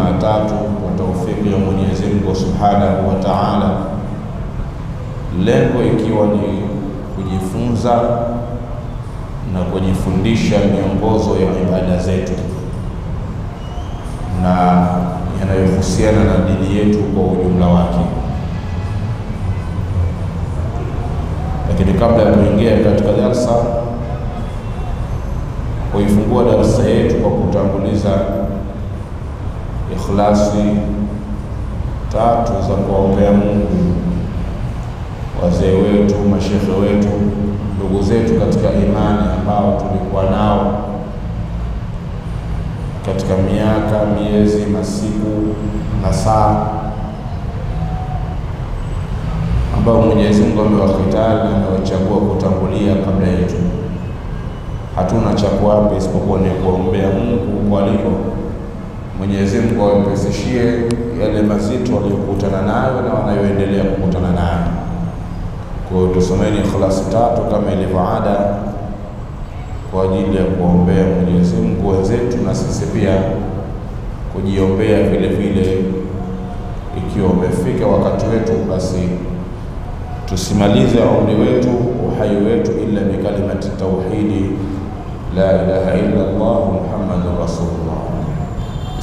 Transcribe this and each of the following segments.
Jumatatu kwa taufiki ya Mwenyezi Mungu Subhanahu wa Ta'ala, lengo ikiwa ni kujifunza na kujifundisha miongozo ya ibada zetu na yanayohusiana na dini yetu kwa ujumla wake. Lakini kabla ya kuingia katika darsa, kuifungua darsa yetu kwa kutanguliza ikhlasi tatu za kuwaombea Mungu wazee wetu, mashekhe wetu, ndugu zetu katika imani ambao tulikuwa nao katika miaka, miezi, masiku na saa ambao Mwenyezi Mungu amewahitari na amewachagua kutangulia kabla yetu. Hatuna cha kuwapa isipokuwa ni kuombea Mungu kwaliko Mwenyezi Mungu awepesishie yale mazito waliyokutana nayo na wanayoendelea kukutana nayo. Kwa hiyo tusomeni ikhlasi tatu kama ilivyo ada kwa ajili ya kuombea Mwenyezi Mungu wenzetu na sisi pia kujiombea vile vile. Ikiwa umefika wakati wetu, basi tusimalize umri wetu uhai wetu ila bi kalimati tauhidi la ilaha illa Allah Muhammadur Rasulullah.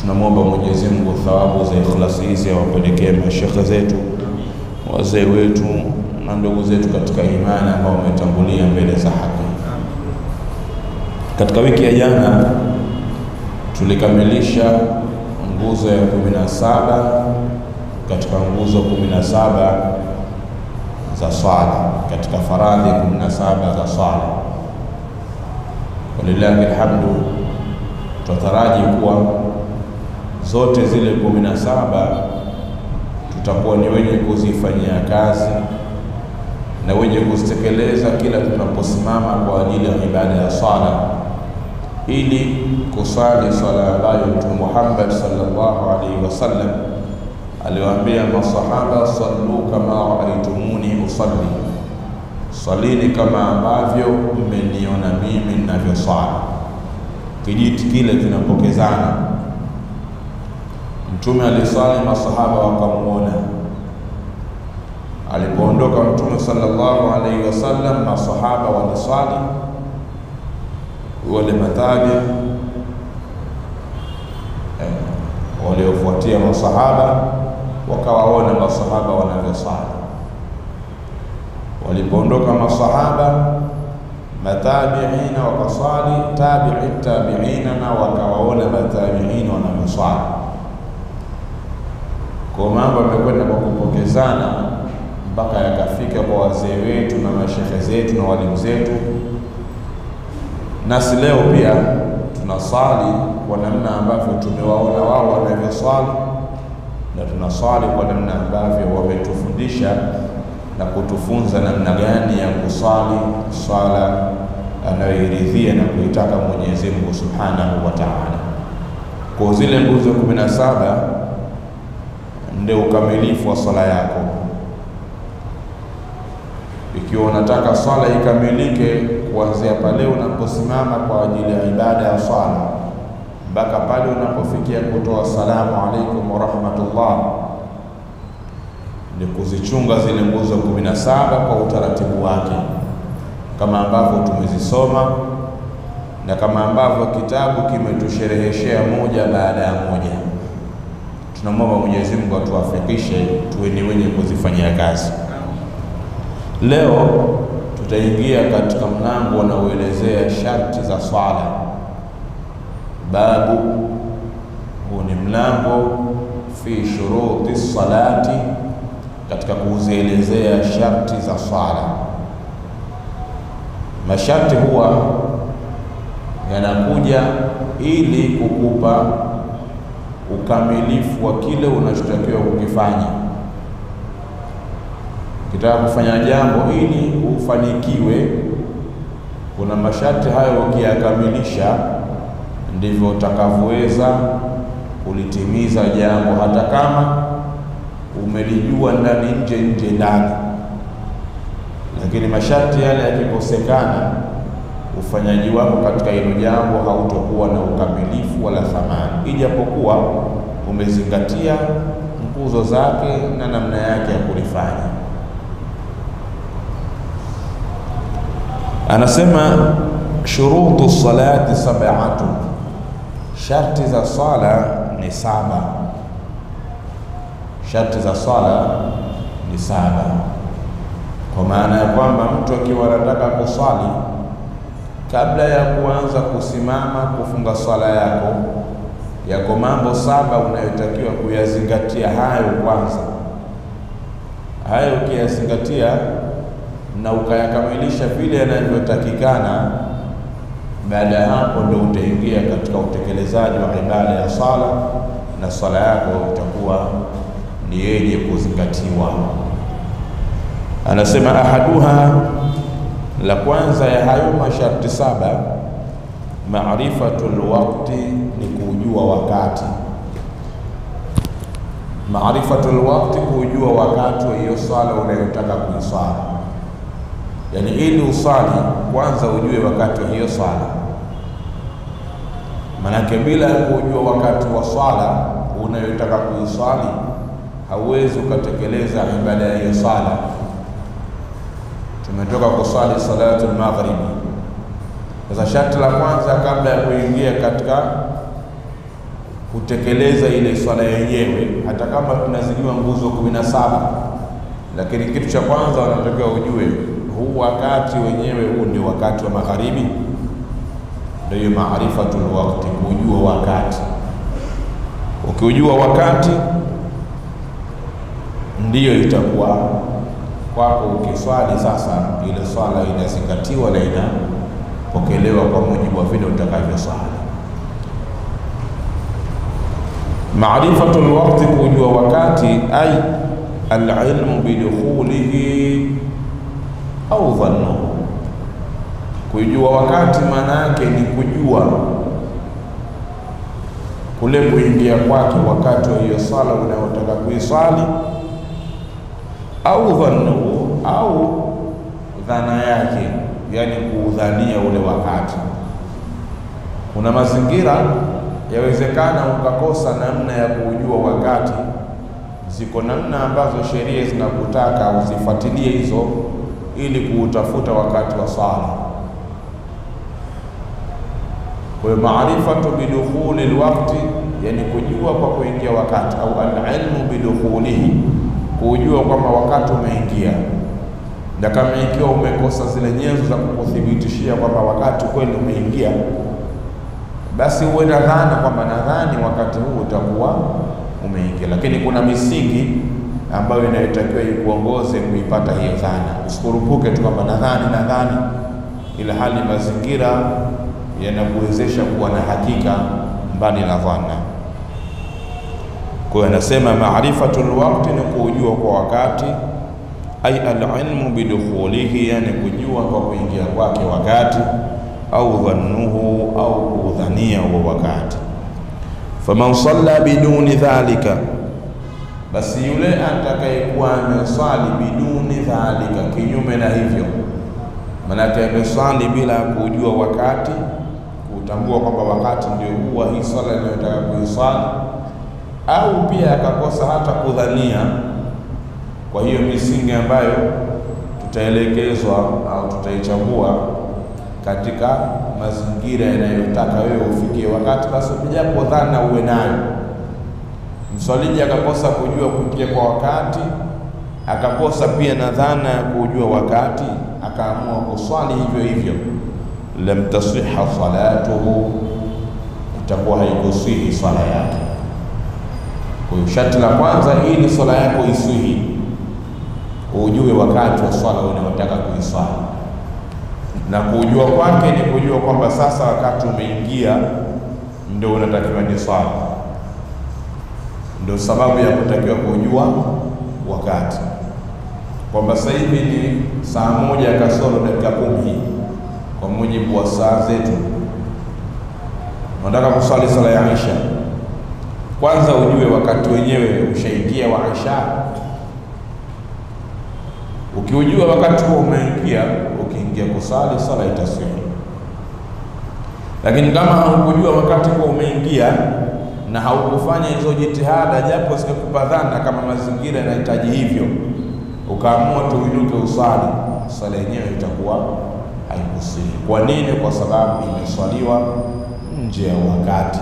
Tunamwomba Mwenyezi Mungu thawabu za ikhlasi hizi awapelekee mashekhe zetu, wazee wetu na ndugu zetu katika imani ambao wametangulia mbele za haki. Katika wiki ya jana tulikamilisha nguzo ya kumi na saba katika nguzo kumi na saba za swala, katika faradhi kumi na saba za swala. Walillahi alhamdu, tutaraji kuwa zote zile kumi na saba tutakuwa ni wenye kuzifanyia kazi na wenye kuzitekeleza kila tunaposimama kwa ajili ya ibada ya sala, ili kusali swala ambayo Mtume Muhammad sallallahu alaihi wasallam aliwaambia masahaba, sallu kama raaitumuni usalli, swalini kama ambavyo mmeniona mimi ninavyoswali. Kijiti kile kinapokezana Mtume alisali, masahaba wakamwona. Alipoondoka Mtume sallallahu alaihi wasallam, masahaba waliswali, wale matabi eh, waliofuatia masahaba wakawaona masahaba wanavyosali. Walipoondoka masahaba, matabiina wakaswali, tabii tabiina na wakawaona matabiina wanavyoswali kwa mambo yamekwenda kwa kupokezana mpaka yakafika kwa wazee wetu na mashehe zetu na walimu zetu. Nasi leo pia tunaswali kwa namna ambavyo tumewaona wao wanavyoswali, na tunaswali kwa namna ambavyo wametufundisha na kutufunza namna gani ya kuswali swala anayoiridhia na kuitaka Mwenyezi Mungu Subhanahu wa Ta'ala. Kwa zile nguzo kumi na saba ndio ukamilifu wa swala yako. Ikiwa unataka swala ikamilike kuanzia pale unaposimama kwa ajili ya ibada ya swala mpaka pale unapofikia kutoa salamu alaikum warahmatullah, ni kuzichunga zile nguzo kumi na saba kwa utaratibu wake, kama ambavyo tumezisoma na kama ambavyo kitabu kimetushereheshea moja baada ya moja. Tunamwomba Mwenyezi Mungu atuwafikishe tuwe ni wenye kuzifanyia kazi. Leo tutaingia katika mlango unaoelezea sharti za swala. Babu huu ni mlango fi shuruti salati, katika kuzielezea sharti za swala. Masharti huwa yanakuja ili kukupa ukamilifu wa kile unachotakiwa kukifanya. Ukitaka kufanya jambo ili ufanikiwe, kuna masharti hayo, ukiyakamilisha ndivyo utakavyoweza kulitimiza jambo, hata kama umelijua ndani nje nje ndani. Lakini masharti yale yakikosekana, ufanyaji wako katika hilo jambo hautokuwa na ukamilifu wala thamani, ijapokuwa umezingatia nguzo zake na namna yake ya kulifanya. Anasema shurutu salati sab'atu, sharti za sala ni saba. Sharti za sala ni saba, kwa maana ya kwamba mtu akiwa anataka kuswali, kabla ya kuanza kusimama kufunga swala yako, yako mambo saba unayotakiwa kuyazingatia. Hayo kwanza, hayo ukiyazingatia na ukayakamilisha vile yanavyotakikana, baada ya hapo ndo utaingia katika utekelezaji wa ibada ya swala, na swala yako itakuwa ni yenye kuzingatiwa. Anasema ahaduha, la kwanza ya hayo masharti saba, maarifatul waqti, ni kujua wakati. Maarifatul waqti, kujua wakati wa hiyo sala unayotaka kuiswali Yani ili usali, kwanza ujue wakati wa hiyo sala, Manake bila kujua wakati wa sala unayotaka kuiswali hauwezi ukatekeleza ibada ya hiyo swala. Tumetoka kusali salatu maghribi. Sasa sharti la kwanza kabla ya kuingia katika kutekeleza ile swala yenyewe, hata kama tunazidiwa nguzo kumi na saba, lakini kitu cha kwanza wanatakiwa ujue huu wakati wenyewe, huu ndio wakati wa magharibi. Ndio hiyo maarifatul waqti, kujua wakati. Ukiujua wakati, ndiyo itakuwa kwako ukiswali sasa, ile swala inazingatiwa na inapokelewa kwa mujibu wa vile utakavyoswali. Maarifatu lwakti, kujua wakati, ay alilmu bidukhulihi au dhannu. Kujua wakati maana yake ni kujua kule kuingia kwake wakati wa hiyo sala unayotaka kuiswali, au dhannuhu, au dhana yake, yani kuudhania ule wakati. Kuna mazingira yawezekana ukakosa namna ya kujua wakati. Ziko namna ambazo sheria zinakutaka uzifuatilie hizo ili kuutafuta wakati wa sala. Kwa maarifatu bidukhuli lwakti, yani kujua kwa kuingia wakati, au alilmu bidukhulihi, kujua kwamba wakati umeingia. Na kama ikiwa umekosa zile nyenzo za kukuthibitishia kwamba wakati kweli umeingia, basi uwe na dhana kwamba nadhani wakati huu utakuwa umeingia, lakini kuna misingi ambayo inayotakiwa ikuongoze kuipata hiyo dhana. Usikurupuke tu kwamba nadhani nadhani, ila hali mazingira yanakuwezesha kuwa na hakika mbali na dhana. Kwa hiyo anasema maarifatul waqti ni kujua kwa wakati, ay alilmu bidukhulihi, yani kujua kwa kuingia kwake wakati, au dhannuhu, au kudhania huo wakati. Faman salla biduni dhalika basi yule atakayekuwa ameswali biduni dhalika, kinyume na hivyo, maanake ameswali bila kujua wakati, kutambua kwamba wakati ndio huwa hii sala inayotaka kuiswali, au pia akakosa hata kudhania. Kwa hiyo misingi ambayo tutaelekezwa au tutaichambua katika mazingira yanayotaka wewe ufikie wakati, basi japo dhana uwe nayo Mswaliji akakosa kujua kuingia kwa wakati, akakosa pia na dhana ya kujua wakati, akaamua kuswali hivyo hivyo, lam tasiha salatuhu, itakuwa haikusihi swala yake. Kwa hiyo sharti la kwanza, ili swala yako iswihi, ujue wakati wa swala unaotaka kuiswali, na kujua kwake ni kujua kwamba sasa wakati umeingia, ndio unatakiwa ni swala Ndio sababu ya kutakiwa kujua wakati. Kwamba sasa hivi ni saa moja kasoro dakika kumi kwa mujibu wa saa zetu. Unataka kuswali sala ya Isha, kwanza ujue wakati wenyewe ushaingia wa Isha. Ukiujua wakati huo umeingia, ukiingia kusali sala itasihi. Lakini kama haukujua wakati huo umeingia na haukufanya hizo jitihada, japo zikakupa dhana kama mazingira yanahitaji hivyo, ukaamua tu uinuke usali, sala yenyewe itakuwa haikusihi. Kwa nini? Kwa sababu imeswaliwa nje ya wakati.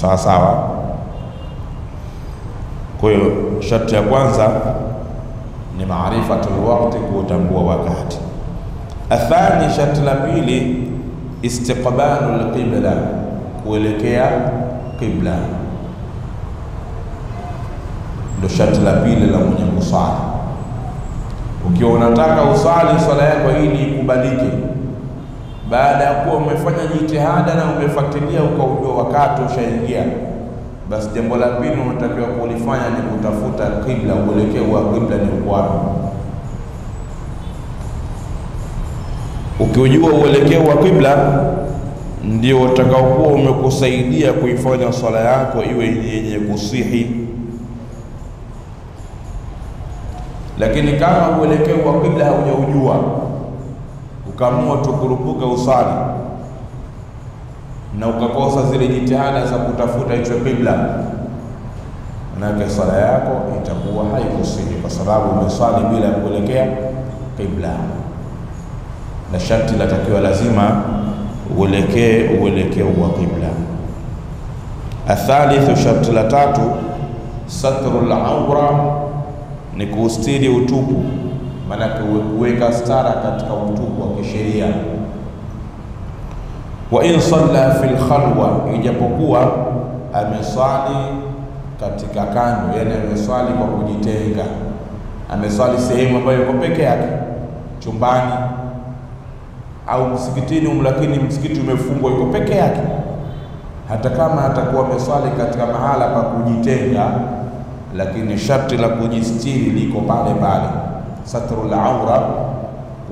Sawa sawa. Kwa hiyo sharti ya kwanza ni maarifatul waqti, kuutambua wakati. Athani, sharti la pili, istiqbalul qibla, kuelekea qibla. Ndo sharti la pili la mwenye kusali. Ukiwa unataka usali swala yako ili ikubalike, baada ya kuwa umefanya jitihada na umefuatilia ukaujua wakati ushaingia, basi jambo la pili unatakiwa kulifanya ni kutafuta kibla, uelekeo wa kibla ni ukwapi. Ukiujua uelekeo wa kibla ndio utakaokuwa umekusaidia kuifanya swala yako iwe yenye kusihi. Lakini kama uelekeo wa kibla haujaujua, ukaamua tukurupuka usali na ukakosa zile jitihada za kutafuta hicho kibla, manake sala yako itakuwa haikusihi, kwa sababu umeswali bila ya kuelekea kibla. Na sharti latakiwa lazima uelekee uelekeo wa kibla. Athalithu, sharti la tatu, satrul awra ni kuustiri utupu, maanake kuweka stara katika utupu wa kisheria. Wa in salla fil khalwa, ijapokuwa ameswali katika kando, yani ameswali kwa kujitenga, ameswali sehemu ambayo iko peke yake, chumbani au msikitini, lakini msikiti umefungwa, yuko peke yake. Hata kama atakuwa ameswali katika mahala pa kujitenga lakini sharti la kujistiri liko pale pale, satrul aura,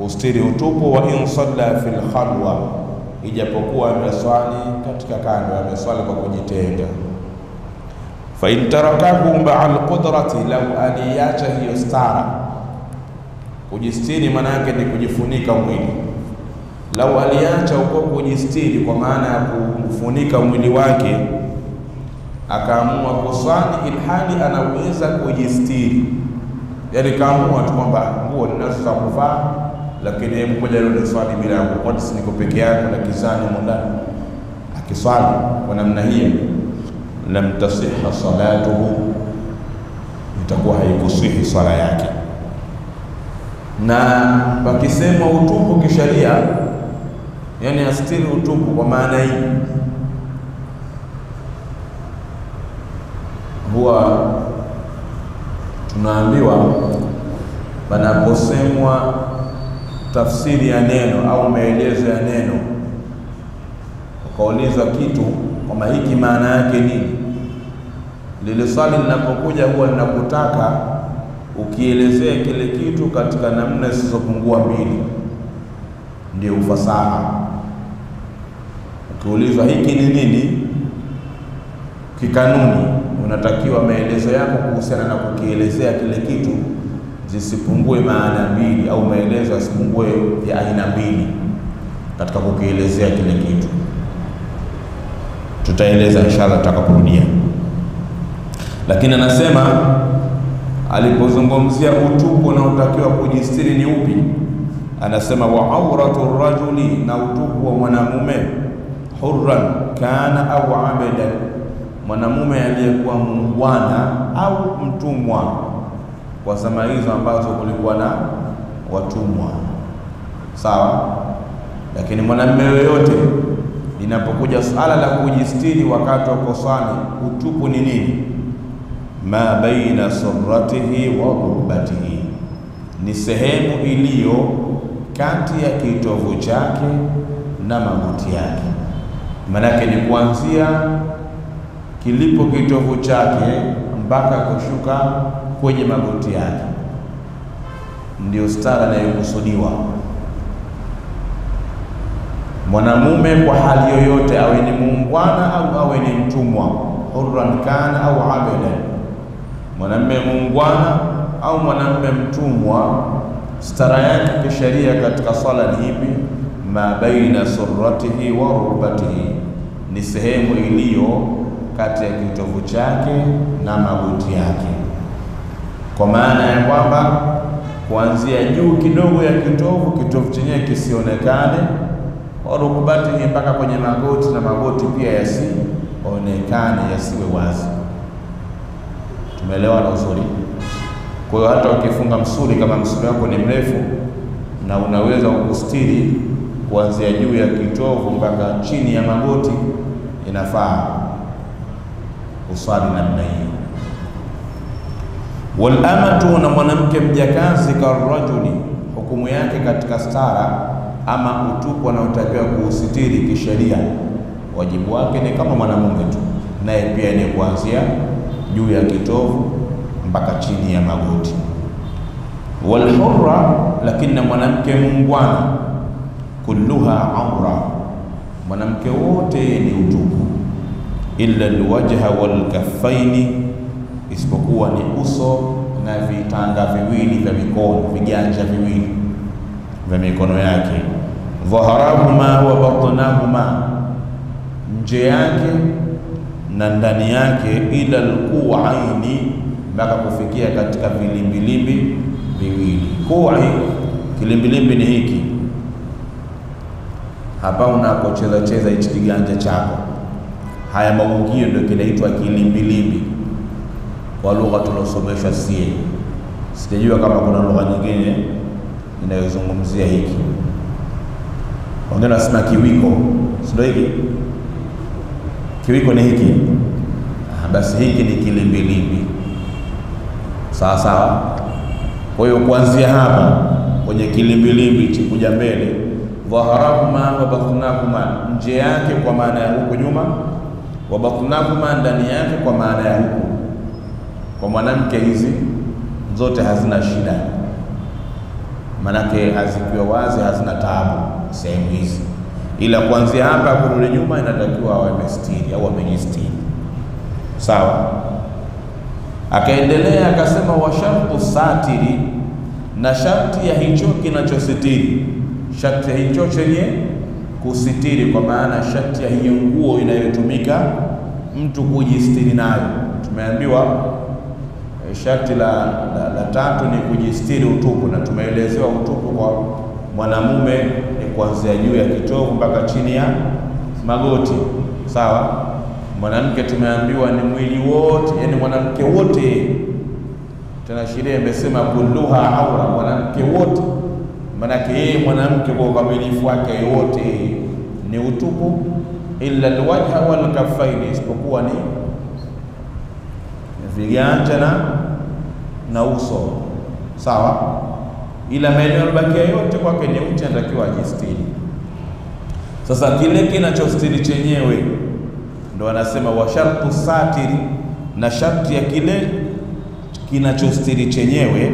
kustiri utupu. Wa in salla fil khalwa, ijapokuwa ameswali katika kando, ameswali kwa kujitenga. Fa in tarakahu maa alqudrati, lau aliacha hiyo stara. Kujistiri maana yake ni kujifunika mwili. Lau aliacha uko kujistiri, kwa maana ya kufunika mwili wake akaamua kuswali ilhali anaweza kujistiri, yaani kaamua tu kwamba nguo za kuvaa, lakini hebu leo niswali bila ya kukwati, si niko peke yako na kizani mondani. Akiswali kwa namna hiyo, lam tasiha salatuhu, itakuwa haikusihi swala yake. Na pakisema utupu kisharia, yani astiri utupu kwa maana hii huwa tunaambiwa panaposemwa tafsiri ya neno au maelezo ya neno, ukaulizwa kitu kwamba hiki maana yake nini, lile swali linapokuja huwa linakutaka ukielezea kile kitu katika namna zisizopungua mbili, ndio ufasaha. Ukiulizwa hiki ni nini? Kikanuni unatakiwa maelezo yako kuhusiana na kukielezea kile kitu zisipungue maana mbili, au maelezo yasipungue ya aina mbili katika kukielezea kile kitu. Tutaeleza inshallah tutakaporudia, lakini anasema alipozungumzia utupu na unaotakiwa kujistiri ni upi, anasema wa auratu rajuli, na utupu wa mwanamume, hurran kana au abadan mwanamume aliyekuwa muungwana au mtumwa, kwa zama hizo ambazo kulikuwa na watumwa, sawa. Lakini mwanamume yoyote, linapokuja swala la kujistiri wakati wa kuswali, utupu ni nini? ma baina surratihi wa rubatihi, ni sehemu iliyo kati ya kitovu chake na magoti yake. Maanake ni kuanzia kilipo kitovu chake mpaka kushuka kwenye magoti yake, ndio stara inayokusudiwa. Mwanamume kwa hali yoyote, awe ni muungwana au awe ni mtumwa, hurran kana au abedan, mwanamume muungwana au mwanamume mtumwa, stara yake kisheria katika swala ni ipi? ma baina surratihi wa rubatihi, ni sehemu iliyo kati ya kitovu chake na magoti yake, kwa maana ya kwamba kuanzia juu kidogo ya kitovu, kitovu chenyewe kisionekane, wa rukbatihi, mpaka kwenye magoti, na magoti pia yasionekane, yasiwe wazi. tumeelewa na uzuri? Kwa hiyo hata ukifunga msuri, kama msuri wako ni mrefu na unaweza kukustiri kuanzia juu ya kitovu mpaka chini ya magoti, inafaa uswali namna hiyo. Wal amatu, na mwanamke mjakazi, karajuli, hukumu yake katika stara ama utupu anaotakiwa kuusitiri kisheria, wajibu wake ni kama mwanamume tu, naye pia ni kuanzia juu ya kitovu mpaka chini ya magoti. Walhurra, lakini na mwanamke mungwana, kulluha aura, mwanamke wote ni utupu, illa alwajha walkaffaini, isipokuwa ni uso na vitanga viwili vya mikono, viganja viwili vya mikono yake. Dhaharahuma wa batnahuma, nje yake na ndani yake, ila alquaini, mpaka kufikia katika vilimbilimbi viwili. Kui, kilimbilimbi ni hiki hapa unapocheza cheza hichi kiganja chako, haya maungio ndio kinaitwa kilimbilimbi kwa lugha tuliosomeshwa sie. Sijajua kama kuna lugha nyingine inayozungumzia hiki. Wengine wanasema kiwiko, si ndio? Hiki kiwiko ni hiki. Ah, basi hiki ni kilimbilimbi, sawa sawa. Kwa hiyo kuanzia hapa kwenye kilimbilimbi chikuja mbele dhaharahuma wa bathnahuma, nje yake kwa maana ya huku nyuma, wa batnahuma, ndani yake kwa maana ya huku. Kwa mwanamke hizi zote hazina shida, manake hazikiwa wazi hazina taabu sehemu hizi, ila kuanzia hapa kurudi nyuma inatakiwa awe au amejistiri. Sawa. Akaendelea akasema, wa shartu satiri, na sharti ya hicho kinachositiri sharti ya hicho chenye kusitiri, kwa maana shati ya hiyo nguo inayotumika mtu kujistiri nayo. Tumeambiwa e, la, la, la tatu ni kujistiri utupu, na tumeelezewa utupu kwa mwanamume ni kuanzia juu ya kitovu mpaka chini ya magoti, sawa. Mwanamke tumeambiwa ni mwili wote, yani mwanamke wote, tena sheria imesema kulluha aura, mwanamke wote Manake yeye mwanamke kwa ukamilifu wake yote ni utupu, illa alwajha wal kaffaini, isipokuwa ni viganja na na uso, sawa. Ila maeneo yalibakia yote kwake ni uchi, anatakiwa ajistiri. Sasa kile kinachostiri chenyewe ndo anasema wa shartu satiri, na sharti ya kile kinachostiri chenyewe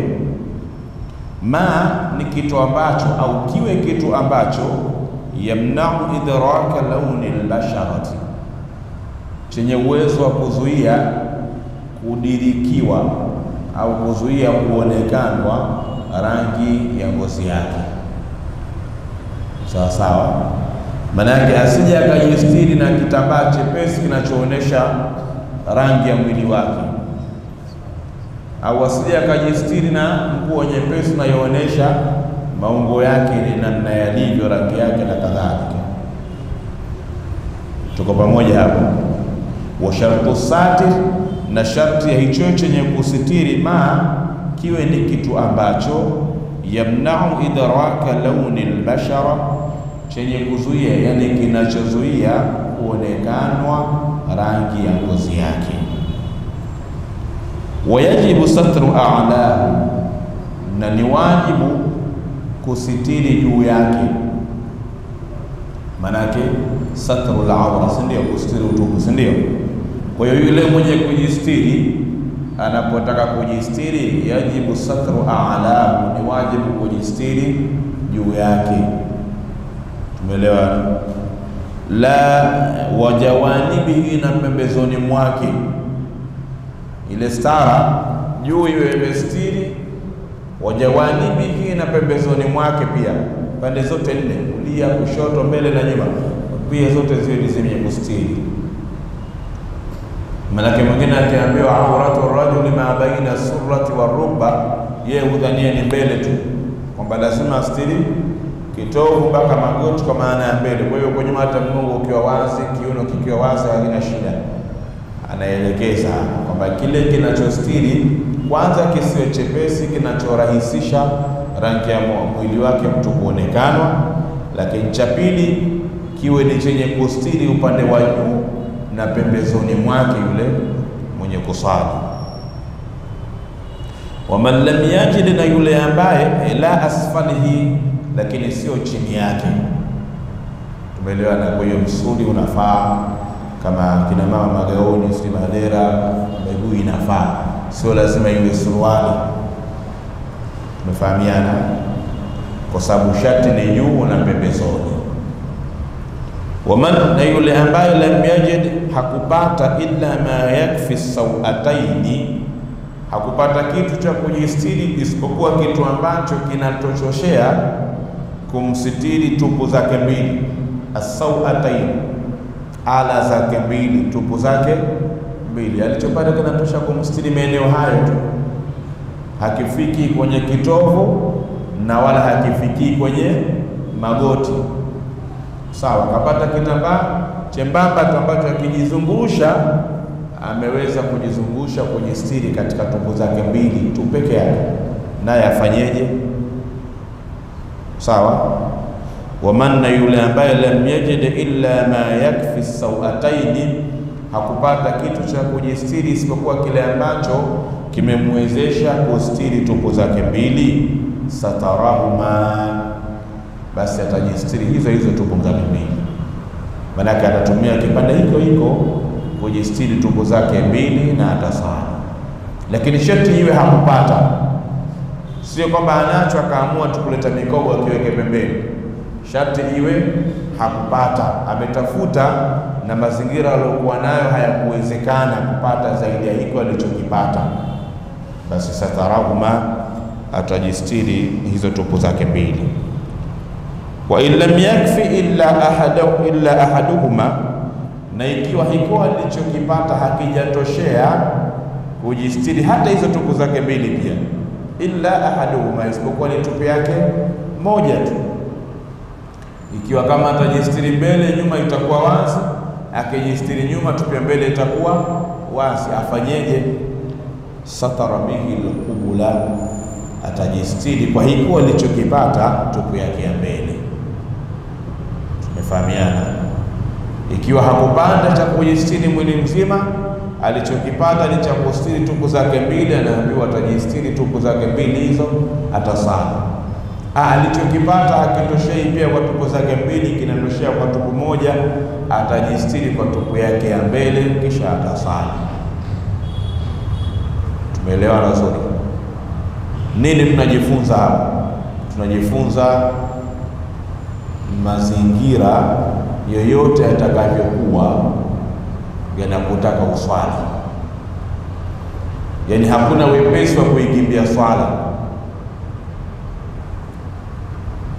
ma ni kitu ambacho au kiwe kitu ambacho yamnau idraka launi albasharati, chenye uwezo wa kuzuia kudirikiwa au kuzuia kuonekanwa rangi ya ngozi yake, sawa sawa. maana yake asije akajistiri na kitambaa chepesi kinachoonyesha rangi ya mwili wake au asije akajistiri na nguo nyepesi inayoonyesha maungo yake ni namna yalivyo, rangi yake na kadhalika. Tuko pamoja hapo? wa shartu satir, na sharti ya hicho chenye kusitiri, ma kiwe ni kitu ambacho yamnau idraka launi albashara, chenye kuzuia, yani kinachozuia kuonekanwa rangi ya ngozi yake wayajibu satru a'la, na ni wajibu kusitiri juu yake. Manake satru al-awra, si ndio? Kusitiri utupu, si ndio? Kwa hiyo yule mwenye kujistiri anapotaka kujistiri, yajibu satru a'la, ni wajibu kujistiri juu yake. Tumeelewa? La wajawanibihi, na pembezoni mwake, ile stara juu iwe imestiri, wajawanibihi, na pembezoni mwake pia, pande zote nne, kulia, kushoto, mbele na nyuma, pia zote ziwe ni zenye kustiri. Malaki mwingine akiambiwa auratu rajuli ma baina surati wa rukba, yeye hudhania ni mbele tu, kwamba lazima astiri kitovu mpaka magoti kwa maana ya mbele. Kwa hiyo kwa nyuma, hata mgongo ukiwa wazi, kiuno kikiwa wazi, hakina shida. Anaelekeza kwamba kile kinachostiri kwanza kisiwe chepesi, kinachorahisisha rangi ya mwili wake mtu kuonekanwa, lakini cha pili kiwe ni chenye kustiri upande wa juu na pembezoni mwake yule mwenye kusali. Waman lam yajid, na yule ambaye la asfalihi, lakini sio chini yake. Tumeelewana? Kwa hiyo msuli unafaa, kama kina mama magaoni, si madera, miguu inafaa, sio lazima iwe suruali. Tumefahamiana, kwa sababu shati ni juu na pembezoni waman na yule ambaye lam yajid hakupata illa ma yakfi sawataini, hakupata kitu cha kujistiri isipokuwa kitu ambacho kinatochoshea kumsitiri tupu zake mbili. Asawataini, ala zake mbili, tupu zake mbili, alichopata kinatosha kumstiri maeneo hayo tu, hakifiki kwenye kitovu na wala hakifiki kwenye magoti. Sawa, kapata kitambaa chembamba ambacho akijizungusha ameweza kujizungusha kwenye stiri katika tupu zake mbili tu peke yake, naye afanyeje? Sawa. Waman, na yule ambaye lam yajid illa ma yakfi sawataini, hakupata kitu cha kujistiri isipokuwa kile ambacho kimemwezesha kustiri tupu zake mbili, satarahuma basi atajistiri hizo hizo tupu zake mbili, maanake atatumia kipande hiko hiko kujistiri tupu zake mbili na atasali. Lakini sharti iwe hakupata, sio kwamba anacho akaamua tukuleta mikogo akiweke pembeni. Sharti iwe hakupata, ametafuta na mazingira aliyokuwa nayo hayakuwezekana kupata zaidi ya hiko alichokipata, basi satarahuma, atajistiri hizo tupu zake mbili. Wa in lam yakfi illa ahadu illa ahaduhuma, na ikiwa hiko alichokipata hakijatoshea kujistiri hata hizo tupu zake mbili pia, illa ahaduhuma, isipokuwa ni tupu yake moja tu. Ikiwa kama atajistiri mbele, nyuma itakuwa wazi, akijistiri nyuma, tupia mbele itakuwa wazi, afanyeje? Satara bihi lqubula, atajistiri kwa hiko alichokipata tupu yake ya mbele. Tumefahamiana? Ikiwa hakupanda cha kujistiri mwili mzima, alichokipata ni cha kustiri tupu zake mbili, anaambiwa atajistiri tupu zake mbili hizo, atasali. Alichokipata akitoshei pia kwa tupu zake mbili, kinatoshea kwa tupu moja, atajistiri kwa tupu yake ya mbele, kisha atasali. tumeelewa vizuri? Nini tunajifunza hapa? Tunajifunza mazingira yoyote yatakavyokuwa yanakutaka uswali, yaani hakuna wepesi wa kuikimbia swala.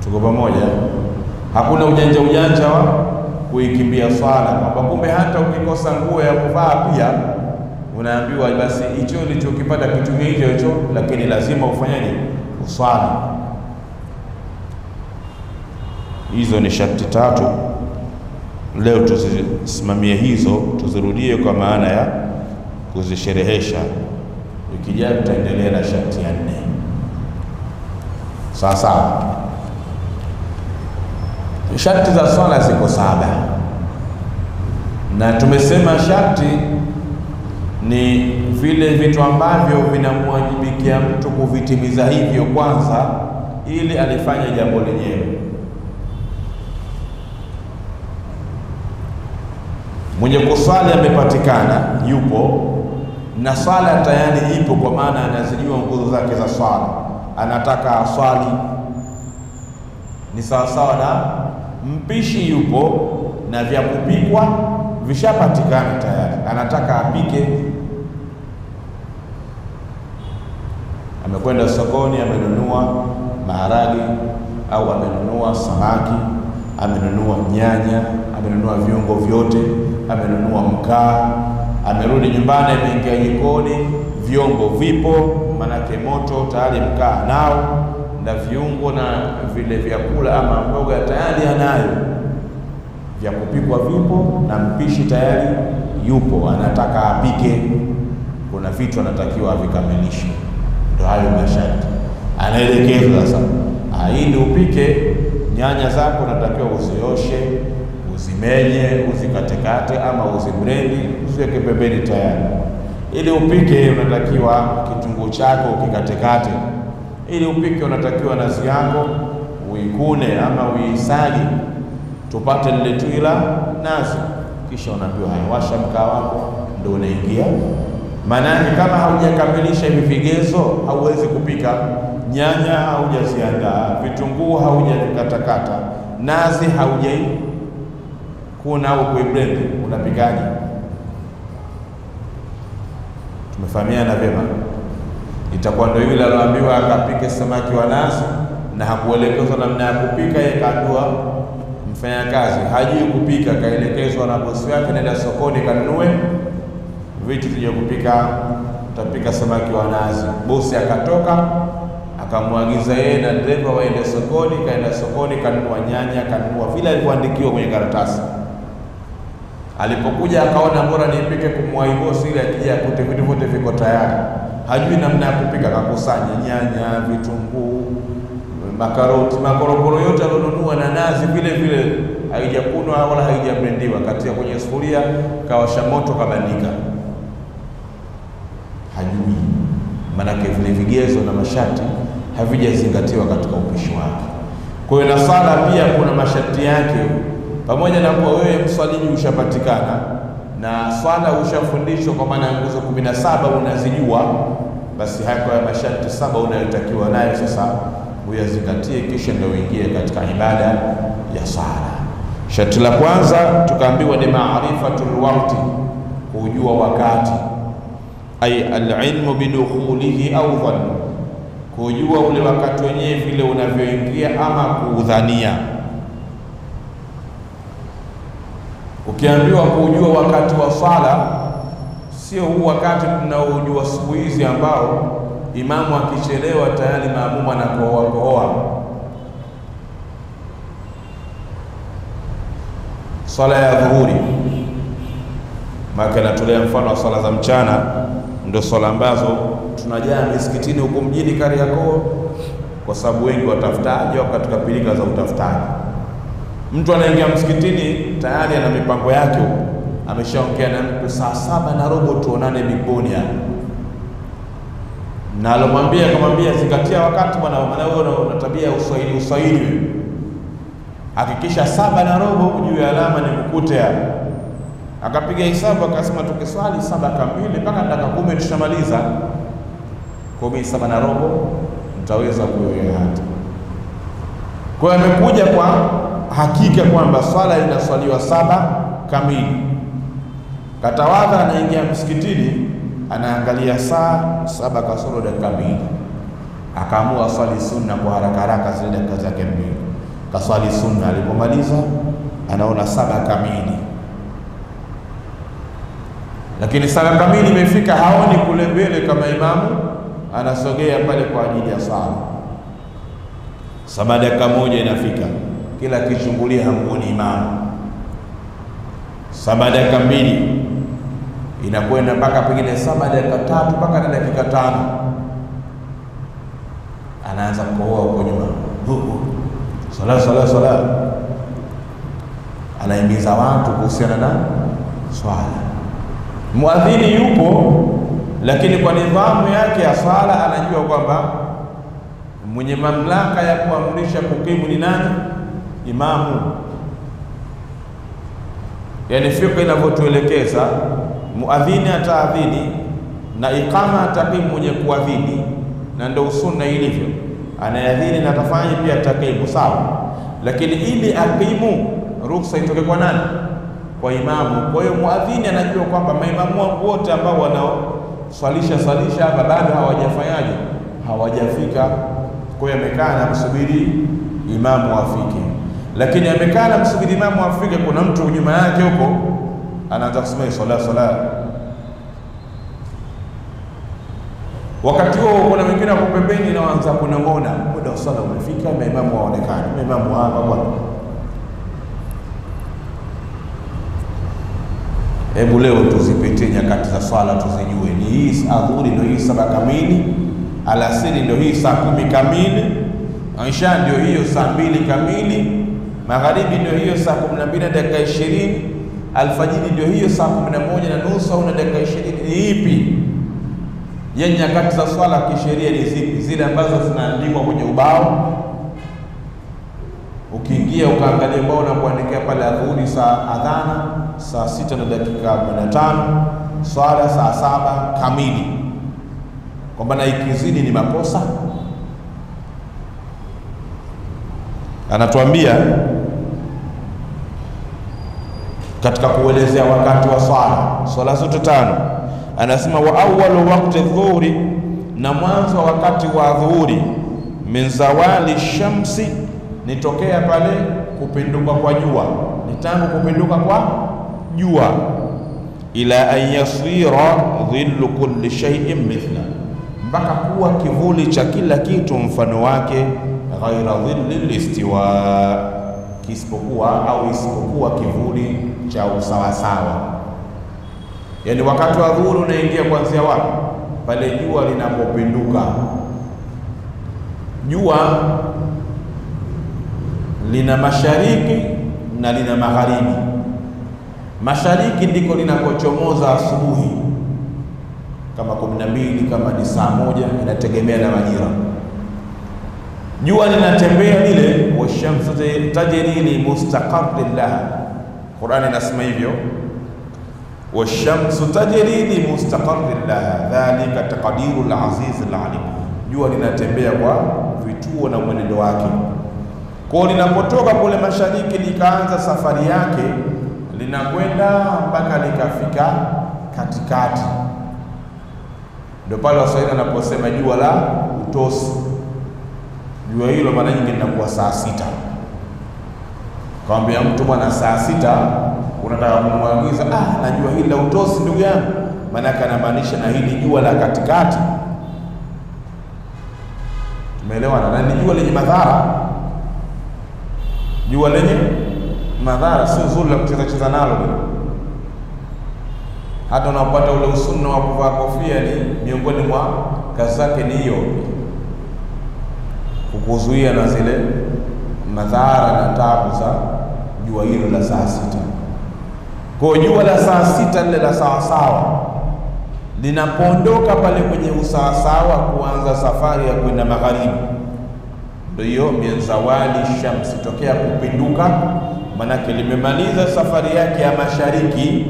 Tuko pamoja? Hakuna ujanja ujanja wa kuikimbia swala, kwamba kumbe hata ukikosa nguo ya kuvaa pia unaambiwa basi hicho ulichokipata kitumia hicho hicho, lakini lazima ufanyaje? Uswali. Hizo ni sharti tatu. Leo tuzisimamie hizo, tuzirudie kwa maana ya kuzisherehesha. Wiki ijayo tutaendelea na sharti ya nne. Sawa sawa. Sharti za swala ziko saba, na tumesema sharti ni vile vitu ambavyo vinamwajibikia mtu kuvitimiza hivyo kwanza, ili alifanye jambo lenyewe. mwenye kuswali amepatikana, yupo na swala tayari ipo, kwa maana anazijua nguzo zake za swala, anataka aswali, ni sawasawa na mpishi yupo na vya kupikwa vishapatikana tayari, anataka apike. Amekwenda sokoni, amenunua maharagi au amenunua samaki, amenunua nyanya, amenunua viungo vyote, amenunua mkaa, amerudi nyumbani, ameingia jikoni, vyombo vipo, manake moto tayari, mkaa nao na viungo na vile vyakula ama mboga tayari anayo, vya kupikwa vipo na mpishi tayari yupo, anataka apike. Kuna vitu anatakiwa avikamilishe, ndio hayo masharti anaelekeza sasa. Ili upike nyanya zako unatakiwa uzioshe, uzimenye, uzikatekate ama uzibrendi, usiweke pembeni tayari. Ili upike unatakiwa kitunguu chako ukikatekate. Ili upike unatakiwa nazi yako uikune ama uisagi, tupate lile tui la nazi, kisha unaambiwa haya, washa mkaa wako, ndio unaingia. Maana yake kama haujakamilisha hivi vigezo, hauwezi kupika nyanya haujaziandaa, vitunguu haujavikatakata, nazi haujaikuna au kuiblend, unapikaje? Tumefahamiana vyema? Itakuwa ndio yule aloambiwa akapike samaki wa nazi na hakuelekezwa namna ya kupika, yeye kaambiwa mfanyakazi hajui kupika, kaelekezwa na bosi wake, nenda sokoni kanunue vitu vya kupika, utapika samaki wa nazi. Bosi akatoka akamwagiza yeye na dereva waende sokoni. Kaenda sokoni, kanunua nyanya, kanunua vile alivyoandikiwa kwenye karatasi. Alipokuja akaona bora nipike kumwahi bosi, ili akija akute vitu vyote viko tayari. Hajui namna ya kupika, kakusanya nyanya, vitunguu, makaroti, makorokoro yote alionunua na nazi vile vile, haijakunwa wala haijablendiwa, katia kwenye sufuria, kawasha moto, kabandika. Hajui maanake vile vigezo na masharti havijazingatiwa katika upishi wake. Kwa hiyo na sala pia kuna masharti yake, pamoja na kuwa wewe mswaliji ushapatikana na swala ushafundishwa, kwa maana ya nguzo kumi na saba unazijua, basi haya ya masharti saba unayotakiwa nayo sasa uyazingatie, kisha ndio uingie katika ibada ya swala. Sharti la kwanza tukaambiwa ni maarifatul waqti, kujua wakati ay alilmu bidukhulihi au dhann, kujua ule wakati wenyewe vile unavyoingia ama kuudhania. Ukiambiwa kujua wakati wa sala, sio huu wakati tunaojua siku hizi ambao imamu akichelewa tayari maamumu anakohoa kohoa. Swala ya dhuhuri maka natolea mfano wa swala za mchana, ndio swala ambazo tunajaa misikitini huko mjini Kariakoo, kwa sababu wengi watafutaji au katika pilika za utafutaji. Mtu anaingia msikitini tayari ana mipango yake ameshaongea na mtu saa saba na robo tuonane Bigbonia, na alomwambia akamwambia, zingatia wakati bwana, maana wewe una tabia ya uswahili uswahili, hakikisha saba na robo juu ya alama ni mkute hapo akapiga hesabu akasema, tukiswali saba kamili mpaka dakika kumi tushamaliza. kumi saba na robo mtaweza kuyoya hata. Kwa hiyo amekuja kwa hakika kwamba swala inaswaliwa saba kamili. Katawadha, anaingia msikitini, anaangalia saa saba kasoro dakika mbili, akaamua swali sunna kwa haraka haraka, zile dakika zake mbili, kaswali sunna. Alipomaliza anaona saba kamili lakini saba kamili imefika, haoni kule mbele kama imamu anasogea pale kwa ajili ya sala. Saba dakika moja inafika, kila kichungulia hamuoni imamu. Saba dakika mbili. Inakwenda mpaka pengine saba dakika tatu mpaka na dakika tano. Anaanza kukohoa huko nyuma, sala sala sala, anahimiza watu kuhusiana na swala. Mwadhini yupo lakini kwa nidhamu yake ya swala anajua kwamba mwenye mamlaka ya kuamrisha kukimu ni nani? Imamu. yani fiqh inavyotuelekeza, muadhini ataadhini na ikama atakimu mwenye kuadhini, na ndio sunna ilivyo, anayeadhini na atafanya pia atakimu, sawa. Lakini ili akimu, ruksa itoke kwa nani? Kwa imamu. Kwa hiyo muadhini anajua kwamba maimamu wangu wote ambao wanaoswalisha swalisha hapa bado hawajafanyaje, hawajafika. Kwa hiyo amekaa na kusubiri imamu afike, lakini amekaa na msubiri imamu afike, kuna mtu nyuma yake huko anaanza kusema sala sala. Wakati huo kuna wengine wako pembeni na waanza kunong'ona, muda wa sala umefika, maimamu waonekane, maimamu hapa bwana. Hebu leo tuzipitie nyakati za swala tuzijue, ni hii adhuhuri ndio hii saba kamili, alasiri ndio hii saa kumi kamili, isha ndio hiyo saa mbili kamili, magharibi ndio hiyo saa kumi na mbili na dakika ishirini, alfajiri ndio hiyo saa kumi na moja na nusu au na dakika ishirini. Ni ipi? Je, nyakati za swala kisheria ni zipi? Zile ambazo zinaandikwa kwenye ubao, ukiingia ukaangalia ubao na kuandikia pale adhuhuri saa adhana saa sita na dakika arobaini na tano swala saa saba kamili, kwamba na ikizidi ni makosa. Anatuambia katika kuelezea wakati wa sala swala zote tano anasema wa awwalu waqti dhuhuri, na mwanzo wa wakati wa dhuhuri, min zawali shamsi, nitokea pale kupinduka kwa jua, ni tangu kupinduka kwa jua, ila an yasira dhillu kulli shay'in mithla, mpaka kuwa kivuli cha kila kitu mfano wake, ghaira dhilli listiwa, kisipokuwa au isipokuwa kivuli cha usawasawa Yani wakati wa dhuhuri unaingia kuanzia wapi? Pale jua linapopinduka. Jua lina mashariki na lina magharibi. Mashariki ndiko linakochomoza asubuhi, kama kumi na mbili, kama ni saa moja, inategemea na majira. Jua linatembea lile, washamsu tajri li mustaqarrin laha. Qur'ani inasema hivyo washamsu tajri li mustaqarrin laha dhalika taqdiru al-aziz al-alim, jua linatembea kwa vituo na mwenendo wake. Kwa linapotoka kule mashariki likaanza safari yake, linakwenda mpaka likafika katikati, ndio pale Waswahili wanaposema jua la utosi. Jua hilo mara nyingi linakuwa saa sita. Kawambia mtu bwana, saa sita unataka kumwagiza ah, na jua hili la utosi ndugu yangu, maanake anamaanisha na hili jua la katikati. Tumeelewana? Na ni jua lenye madhara, jua lenye madhara, sio zuri la kucheza cheza nalo. Hata unapata ule usunna wa kuvaa kofia, ni miongoni mwa kazi zake ni hiyo, kukuzuia na zile madhara na tabu za jua hilo la saa sita. Kwa jua la saa sita lile la sawasawa linapoondoka pale kwenye usawasawa kuanza safari ya kwenda magharibi, ndio hiyo mienzawali shamsi, tokea kupinduka, manake limemaliza safari yake ya mashariki,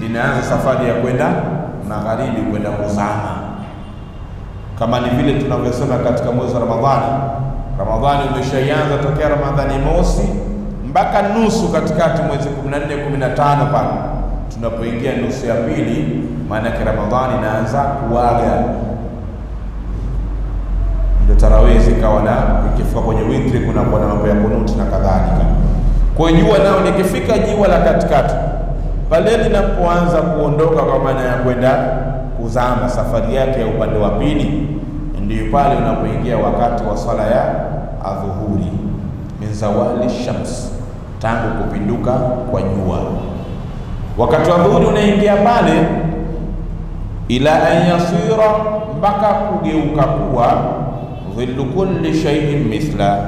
linaanza safari ya kwenda magharibi, kwenda kuzama, kama ni vile tunavyosema katika mwezi wa Ramadhani. Ramadhani umeshaianza tokea Ramadhani mosi mpaka nusu katikati, mwezi 14 15 pale tunapoingia nusu ya pili, maana yake Ramadhani inaanza kuaga, ndio tarawih zikawa na ikifika kwenye witri kunakuwa na mambo ya kunuti na kadhalika. Kwa jua nao likifika jua la katikati pale linapoanza kuondoka, kwa maana ya kwenda kuzama, safari yake ya upande wa pili, ndio pale unapoingia wakati wa swala ya adhuhuri, min zawali shams, tangu kupinduka kwa jua. Wakati wa dhuhuri unaingia pale, ila an yasira, mpaka kugeuka kuwa dhillu kulli shay'in mithla,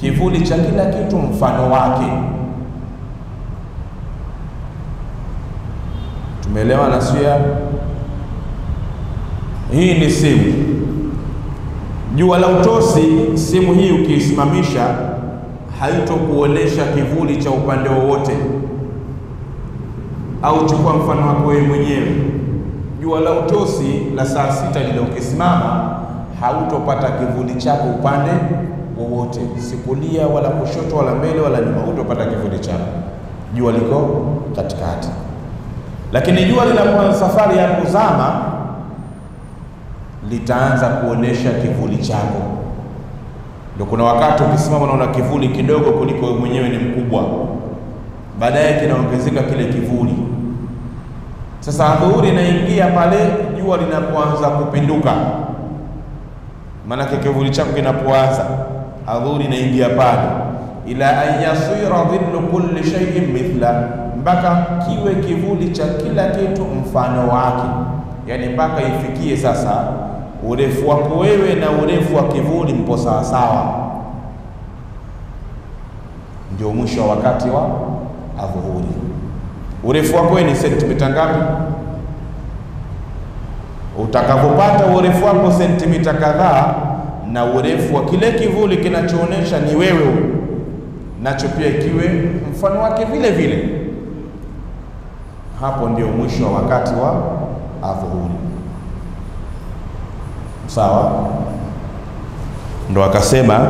kivuli cha kila kitu mfano wake. Tumeelewana naswia Hii ni simu. Jua la utosi. Simu hii ukiisimamisha haitokuonesha kivuli cha upande wowote, au chukua mfano wako wewe mwenyewe, jua la utosi la saa sita lile ukisimama, hautopata kivuli chako upande wowote, si kulia wala kushoto wala mbele wala nyuma, hutopata kivuli chako, jua liko katikati. Lakini jua linapoanza safari ya kuzama, litaanza kuonesha kivuli chako. Ndio kuna wakati ukisimama unaona kivuli kidogo kuliko wewe mwenyewe ni mkubwa, baadaye kinaongezeka kile kivuli. Sasa adhuhuri inaingia pale jua linapoanza kupinduka, maanake kivuli chako kinapoanza, adhuhuri inaingia pale, ila an yasira dhillu kulli shay'in mithla, mpaka kiwe kivuli cha kila kitu mfano wake, yani mpaka ifikie sasa urefu wako wewe na urefu wa kivuli mpo sawasawa, ndio mwisho wa wakati wa adhuhuri. Urefu wako wewe ni sentimita ngapi? Utakapopata urefu wako sentimita kadhaa na urefu wa kile kivuli kinachoonyesha ni wewe, nacho pia ikiwe mfano wake vile vile, hapo ndio mwisho wa wakati wa adhuhuri. Sawa, ndo akasema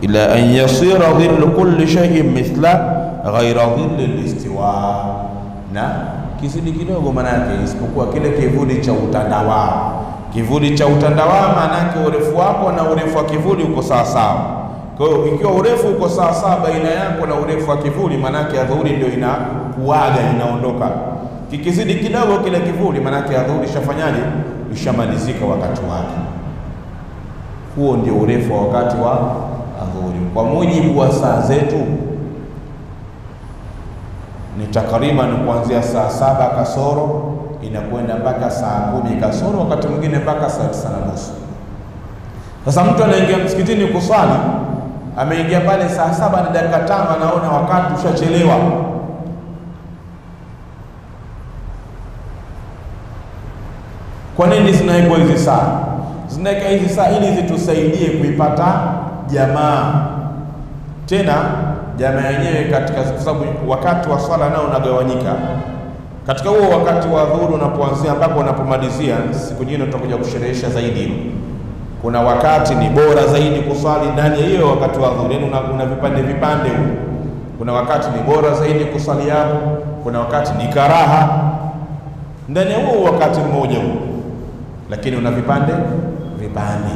ila an yasira dhillu kulli shay'in mithla ghaira dhilli listiwa, na kizidi kidogo manake isipokuwa kile kivuli cha utandawaa. Kivuli cha utandawaa maanake urefu wako na urefu wa kivuli uko sawa sawa. Kwa hiyo ikiwa urefu uko sawa sawa baina yako na urefu wa kivuli, maanake adhuhuri ndio inakuaga inaondoka. Kikizidi kidogo kile kivuli, maanake adhuhuri ishafanyaje? Ishamalizika wakati wake. Huo ndio urefu wa wakati wa adhuhuri kwa mujibu wa saa zetu ni takriban kuanzia saa saba kasoro inakwenda mpaka saa kumi kasoro, wakati mwingine mpaka saa tisa na nusu. Sasa mtu anaingia msikitini kuswali, ameingia pale saa saba na dakika tano, anaona wakati ushachelewa. Kwa nini zinawekwa hizi saa? Zinaweka hizi saa ili zitusaidie kuipata jamaa, tena jamaa yenyewe katika, kwa sababu wakati wa swala nao unagawanyika. Katika huo wakati wa dhuhuri unapoanzia mpaka unapomalizia, siku nyingine tutakuja kusherehesha zaidi. Kuna wakati ni bora zaidi kuswali ndani ya hiyo wakati wa dhuhuri, una, una vipande vipande huu. Kuna wakati ni bora zaidi kuswali hapo, kuna wakati ni karaha ndani ya huo wakati mmoja huu, lakini una vipande vipande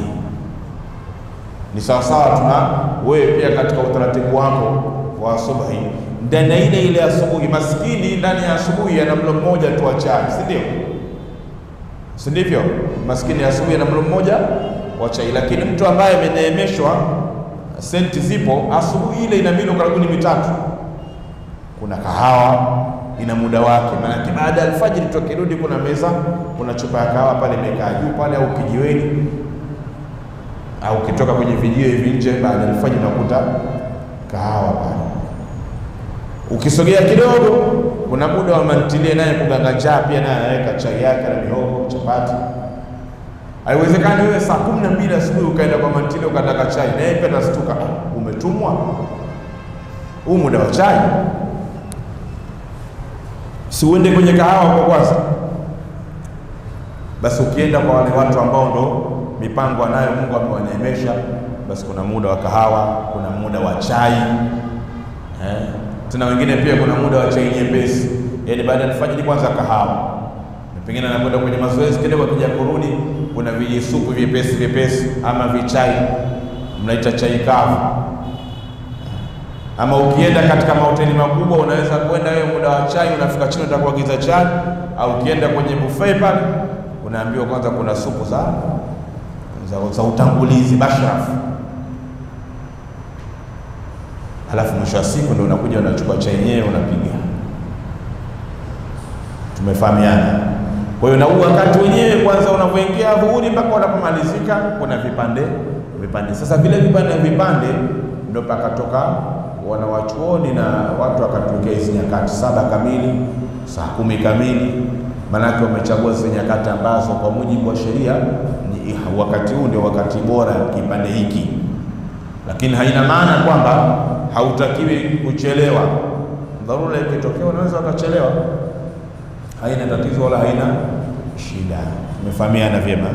ni sawasawa. Tuna wewe pia katika utaratibu wako wa asubuhi, ndani ile ile asubuhi, maskini ndani ya asubuhi ana mlo mmoja tu wa chai, si ndio? Si ndivyo? Maskini asubuhi ana mlo mmoja wa chai, lakini mtu ambaye ameneemeshwa, senti zipo, asubuhi ile ina milo karibuni mitatu. Kuna kahawa ina muda wake, maanake baada ya alfajiri tukirudi, kuna meza, kuna chupa ya kahawa pale imekaa juu pale, au kijiweni au ukitoka kwenye vijio hivi nje, baada ya alfajiri unakuta kahawa pale. Ukisogea kidogo, kuna muda wa mantilie naye kuganga njaa, pia naye anaweka chai yake na mihogo, chapati. Haiwezekani wewe saa kumi na mbili asubuhi ukaenda kwa mantile ukataka chai, naye pia atastuka, umetumwa huu muda wa chai, si uende kwenye kahawa kwa kwanza. Basi ukienda kwa wale watu ambao ndo mipango anayo Mungu amewaneemesha, basi kuna muda wa kahawa, kuna muda wa chai eh. Tena wengine pia kuna muda wa chai nyepesi, yaani baada ya alfajiri kwanza kahawa, pengine anakwenda kwenye mazoezi kidogo, akija kurudi kuna vijisupu vyepesi vyepesi, ama vichai mnaita chai kavu. Ama ukienda katika mahoteli makubwa, unaweza kwenda wewe muda wa chai, unafika chini utakuagiza chai, au ukienda kwenye buffet pale unaambiwa kwanza kuna supu za za, za utangulizi bashafu alafu mwisho wa siku ndio unakuja unachukua chai yenyewe unapiga. Tumefahamiana? Kwa hiyo na huu wakati wenyewe kwanza unavyoingia dhuhuri mpaka unapomalizika kuna vipande vipande. Sasa vile vipande vipande ndio pakatoka wanawachuoni na watu wakatokea hizi nyakati. Saba kamili, saa kumi kamili. Maanake wamechagua zile nyakati ambazo kwa mujibu wa sheria wakati huu ndio wakati bora kipande hiki, lakini haina maana kwamba hautakiwi kuchelewa. Dharura ikitokea unaweza wakachelewa, haina tatizo wala haina shida. Tumefahamiana vyema.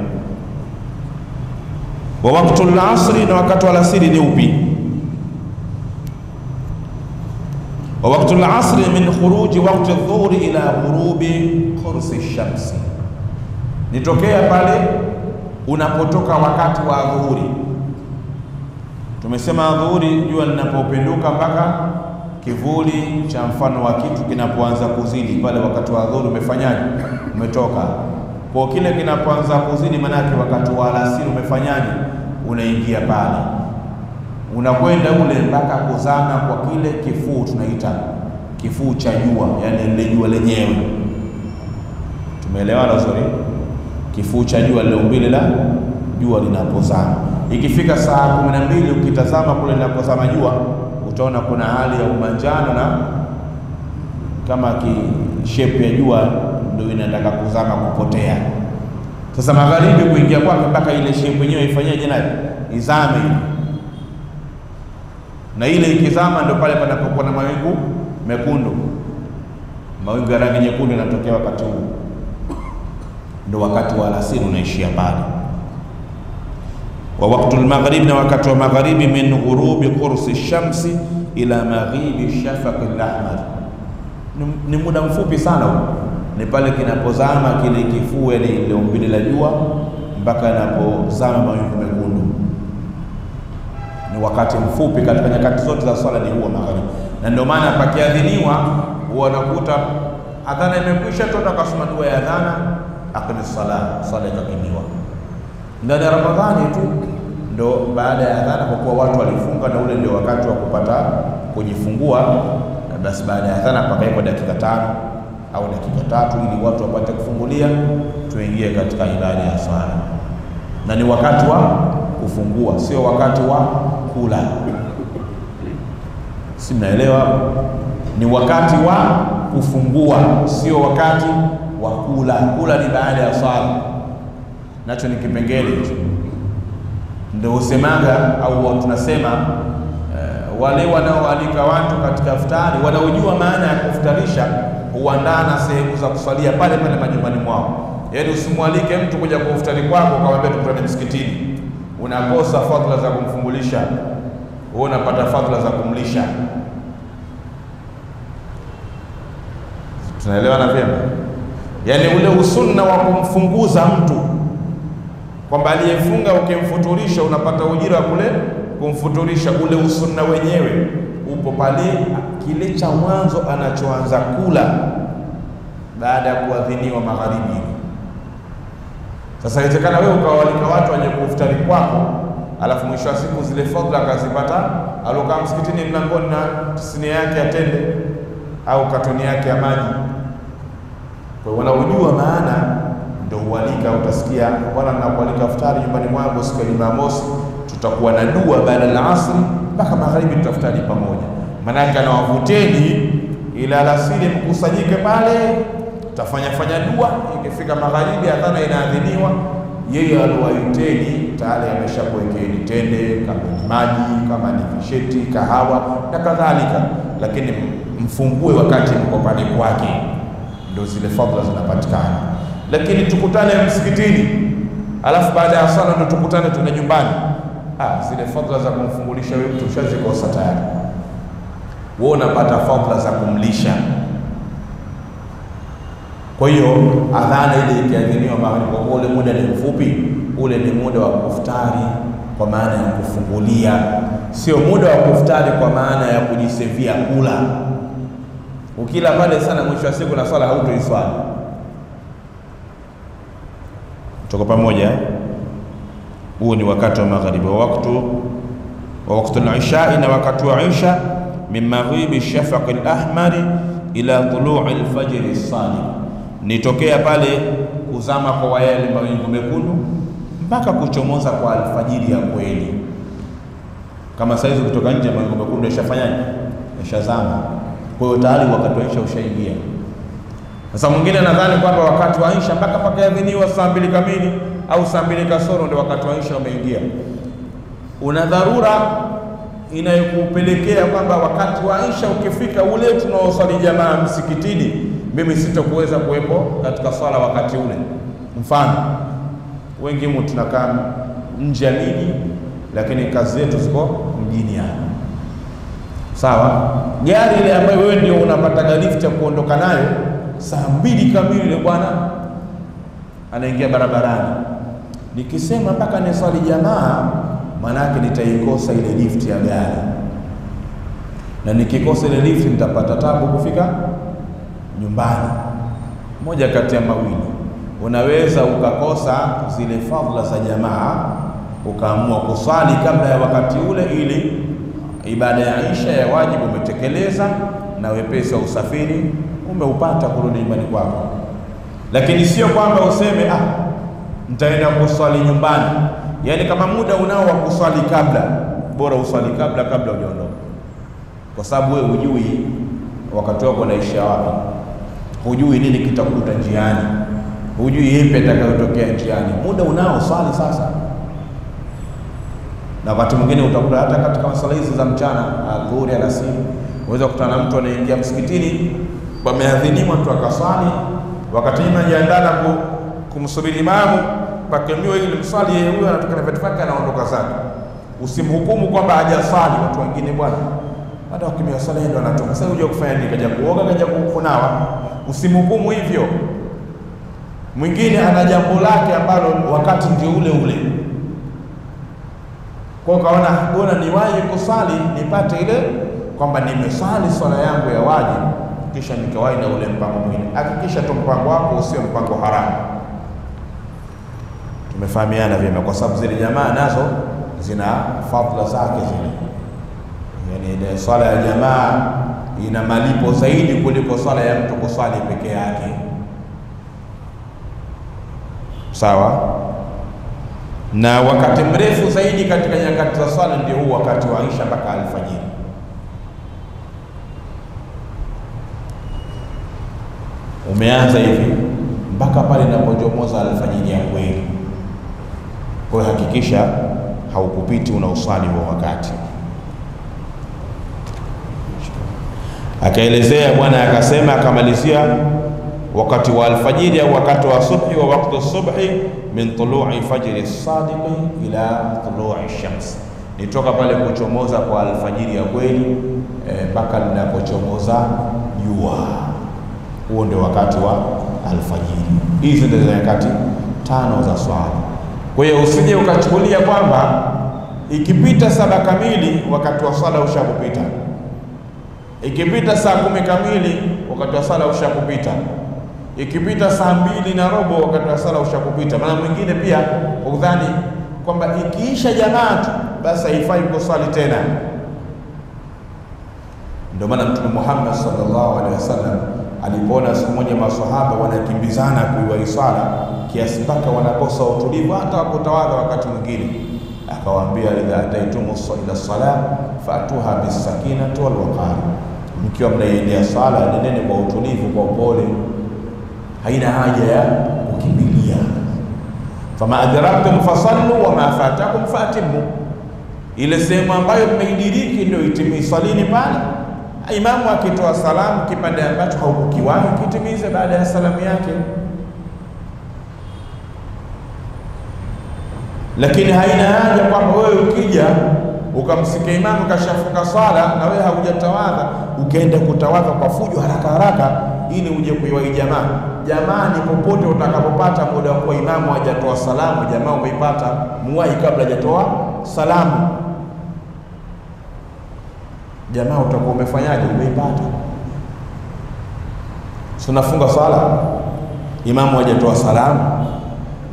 Wa waktu lasri, na wakati wa alasiri ni upi? Wa waktu lasri min khuruji wakti dhuhuri ila ghurubi qursi shamsi, nitokea pale unapotoka wakati wa dhuhuri. Tumesema dhuhuri, jua linapopinduka mpaka kivuli cha mfano wa kitu kinapoanza kuzidi pale, wakati wa dhuhuri umefanyaje? Umetoka kwa kile kinapoanza kuzidi, manake wakati wa alasiri umefanyaje? Unaingia pale, unakwenda ule mpaka kuzama kwa kile kifuu, tunaita kifuu cha jua, yani lile jua lenyewe. Tumeelewana vizuri? Kifuu cha jua lile umbile la jua linapozama, ikifika saa kumi na mbili ukitazama kule linapozama jua utaona kuna hali ya umanjano na kama kishepu ya jua ndio inataka kuzama kupotea. Sasa magharibi kuingia kwake mpaka ile shepu yenyewe ifanyeje nayo izame, na ile ikizama ndio pale panapokuwa na mawingu mekundu. Mawingu ya rangi nyekundu yanatokea wakati huu, ndio wakati wa alasiri unaishia pale wa waktu lmaghribi, na wakati wa magharibi, min ghurubi qursi shamsi ila maghibi shafaqi lahmar, ni muda mfupi sana huu, ni pale kinapozama kile kifua, ile umbile la jua mpaka inapozama mawingu mekundu. Ni wakati mfupi katika nyakati zote za swala, ni huo magharibi, na ndio maana pakiadhiniwa huwa nakuta adhana imekwisha, tota akasoma dua ya adhana, aqimi sala, sala ikakimiwa ndani ya Ramadhani tu ndo baada ya adhana, kwa kuwa watu walifunga na ule ndio wakati wa kupata kujifungua, basi baada ya adhana pakawekwa dakika tano au dakika tatu ili watu wapate kufungulia, tuingie katika ibada ya swala, na ni wakati wa kufungua, sio wakati wa kula. Si mnaelewa? Ni wakati wa kufungua, sio wakati wa kula. Kula ni baada ya swala nacho ni kipengele hicho, ndio usemaga au tunasema uh, wale wanaoalika watu katika iftari wanaojua maana ya kufutarisha huandaa na sehemu za kusalia pale pale majumbani mwao. Yaani usimwalike mtu kuja kuftari kwako ukamwambia tukutane msikitini, unakosa fadhila za kumfungulisha, wewe unapata fadhila za kumlisha. Tunaelewana vyema? Yaani ule usunna wa kumfunguza mtu kwamba aliyefunga ukimfuturisha unapata ujira wa kule kumfuturisha. Ule usunna wenyewe upo pale kile cha mwanzo anachoanza kula baada ya kuadhiniwa magharibi. Sasa inawezekana wewe ukawalika watu wenye kuftari kwako, alafu mwisho wa siku zile fadhila akazipata alokaa msikitini mlangoni na tisini yake atende au katoni yake ya maji. Kwa wanaojua maana ndio ualika. Utasikia bwana, nakualika iftari nyumbani mwangu siku ya Jumamosi, tutakuwa na dua baada ya asri mpaka magharibi, tutaftari pamoja. Maanake anawavuteni ila alasiri mkusanyike pale, tafanya fanya dua. Ikifika magharibi, adhana inaadhiniwa, yeye aliwaiteni tayari ameshakuwekeni tende, kama ni maji, kama ni visheti, kahawa na kadhalika, lakini mfungue wakati mko pale kwake, ndio zile fadhila zinapatikana lakini tukutane msikitini, alafu baada ya sala ndo tukutane tuna nyumbani. Ah, zile fadhila za kumfungulisha wewe mtu ushazikosa tayari. Wewe unapata fadhila za kumlisha. Kwa hiyo adhana ile ikiadhiniwa magharibi, kwa ule muda ni mfupi, ule ni muda wa kuftari kwa maana ya kufungulia, sio muda wa kuftari kwa maana ya kujisevia kula. Ukila pale sana, mwisho wa siku na swala hautoiswali. Tuko pamoja? Huo ni wakati wa magharibi, wa waktu wa waktu al-isha, na wakati wa isha min maghribi shafaq al-ahmari ila tului al-fajr as-sadiq, nitokea pale kuzama kwa yale mawingu mekundu mpaka kuchomoza kwa alfajiri ya kweli. Kama saizi kutoka nje mawingu mekundu yashafanyaje? Yashazama. Kwa hiyo tayari wakati wa isha ushaingia. Sasa mwingine nadhani kwamba wakati wa isha mpaka pakaadhiniwa saa mbili kamili au saa mbili kasoro ndio wakati wa isha umeingia. Una dharura inayokupelekea kwamba wakati wa Isha ukifika ule tunaoswali jamaa msikitini, mimi sitokuweza kuwepo katika swala wakati ule. Mfano, wengi mu tunakaa nje ya miji, lakini kazi zetu ziko mjini hapa, sawa. Gari ile ambayo wewe ndio unapata lift ya kuondoka nayo saa mbili kamili, ile bwana anaingia barabarani. Nikisema mpaka niswali jamaa, maana yake nitaikosa ile lifti ya gari, na nikikosa ile lift nitapata tabu kufika nyumbani. Moja kati ya mawili, unaweza ukakosa zile fadhila za jamaa, ukaamua kuswali kabla ya wakati ule, ili ibada ya Isha ya wajibu umetekeleza na wepesi wa usafiri umeupata kurudi nyumbani kwako, lakini sio kwamba useme ah, nitaenda kuswali nyumbani. Yaani kama muda unao wa kuswali kabla, bora uswali kabla kabla hujaondoka, kwa sababu wewe hujui wakati wako unaisha wapi, hujui nini kitakuta njiani, hujui yepi atakayotokea njiani. Muda unao swali sasa. Na wakati mwingine utakuta hata katika swala hizi za mchana, adhuhuri, alasiri, unaweza kukutana na mtu anaingia msikitini, pameadhiniwa mtu akasali, wakati najiandaa na kumsubiri imamu pakemiwa ili msali yeye huyo anatoka na vitu vyake anaondoka zake. Usimhukumu kwamba hajasali Watu wengine bwana, hata wakimia sala ndio anatoka. Sasa uje kufanya nini? Kaja kuoga, kaja kunawa. Usimhukumu hivyo. Mwingine ana jambo lake ambalo wakati ndio ule ule, kwa kaona bora niwahi kusali nipate ile kwamba nimesali swala yangu ya wajibu, kisha nikawahi na ule mpango mwingine. Hakikisha tu mpango wako usio mpango haramu. Tumefahamiana vyema, kwa sababu zile jamaa nazo zina fadhila zake zile. Yani swala ya jamaa ina malipo zaidi kuliko swala ya mtu kuswali peke yake, sawa. Na wakati mrefu zaidi katika nyakati za swala ndio huu wakati wa Isha mpaka alfajiri. Umeanza hivi mpaka pale inapochomoza alfajiri ya kweli. Kwa hiyo hakikisha haukupiti una usali wa wakati. Akaelezea bwana akasema, akamalizia wakati wa alfajiri au wakati wa subhi, wa wakati subhi min tului fajri sadiqi ila tului shamsi, nitoka pale kuchomoza kwa alfajiri ya kweli mpaka e, linapochomoza jua. Huo ndio wakati wa alfajiri. Hizi ndio nyakati tano za swala. Kwa hiyo usije ukachukulia kwamba ikipita saba kamili wakati wa swala ushakupita, ikipita saa kumi kamili wakati wa swala ushakupita, ikipita saa mbili na robo wakati wa swala ushakupita. Maana mwingine pia udhani kwamba ikiisha jamaa basi haifai kuswali tena. Ndio maana Mtume Muhammad sallallahu alaihi wasallam alipoona siku moja maswahaba wanakimbizana kuiwahi swala kiasi mpaka wanakosa utulivu hata wakutawala wakati mwingine, akawaambia idha ataitumu ila sala faatuha bisakinati walwaqari, mkiwa mnaiendea sala nendeni kwa utulivu, kwa upole, haina haja ya kukimbilia. fama adraktum fasallu wama fatakum faatimu, ile sehemu ambayo mmeidiriki ndio itimii, salini pale Imamu akitoa salamu, kipande ambacho haukukiwahi kitimize baada ya salamu yake. Lakini haina haja kwamba wewe ukija ukamsikia imamu kashafuka swala na wewe haujatawadha ukaenda kutawadha kwa fujo haraka haraka ili uje kuiwahi jamaa. Jamani, popote utakapopata muda wa kuwa imamu hajatoa salamu, jamaa umeipata, muwahi kabla hajatoa salamu jamaa utakuwa umefanyaje? Umeipata. So nafunga swala, imamu hajatoa salamu,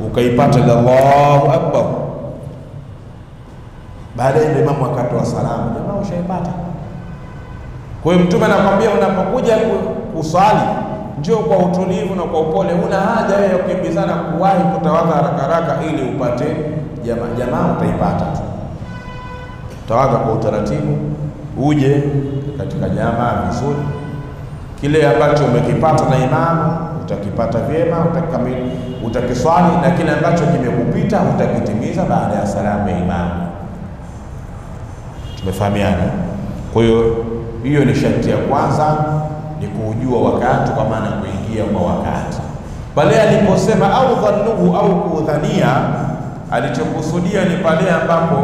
ukaipata Allahu akbar, baadaye ndio imamu akatoa salamu, jamaa ushaipata. Kwa hiyo Mtume anakwambia unapokuja kuswali njoo kwa utulivu na kwa upole, una haja wewe ya kukimbizana kuwahi kutawadha haraka haraka ili upate jamaa. Jamaa utaipata tu, tawadha kwa utaratibu uje katika jamaa vizuri, kile ambacho umekipata na imamu utakipata vyema, utakamili, utakiswali na kile ambacho kimekupita utakitimiza baada ya salamu ya imamu. Tumefahamiana. Kwa hiyo hiyo ni sharti ya kwanza, ni kuujua wakati, kwa maana kuingia kwa wakati. Pale aliposema au dhannuhu au kudhania, alichokusudia ni pale ambapo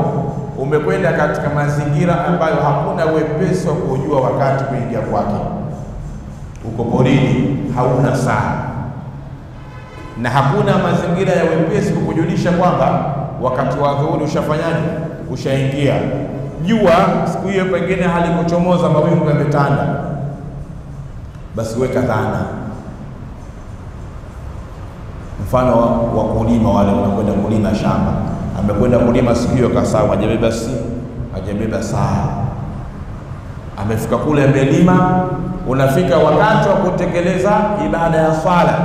umekwenda katika mazingira ambayo hakuna wepesi wa kuujua wakati kuingia kwake. Uko porini, hauna saa na hakuna mazingira ya wepesi kukujulisha kwamba wakati wa dhuhuri ushafanyaje, ushaingia. Jua siku hiyo pengine halikuchomoza, mawingu yametanda, basi weka dhana. Mfano wa kulima, wale wanakwenda kulima shamba, amekwenda kulima siku hiyo, kasahau, hajabeba simu, hajabeba saa, amefika kule, amelima. Unafika wakati wa kutekeleza ibada ya swala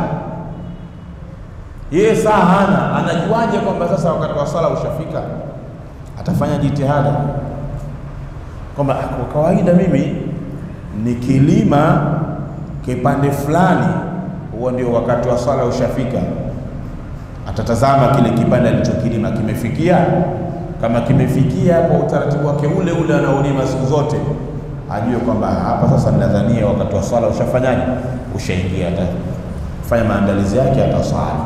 yeye saa hana, anajuaje kwamba sasa wakati wa swala ushafika? Atafanya jitihada kwamba kwa kawaida mimi nikilima kipande fulani, huo ndio wakati wa swala ushafika. Atatazama kile kipande alichokilima kimefikia. Kama kimefikia kwa utaratibu wake ule ule anaolima siku zote, ajue kwamba hapa sasa ninadhania wakati wa swala ushafanyaje, ushaingia. Atafanya maandalizi yake, ataswali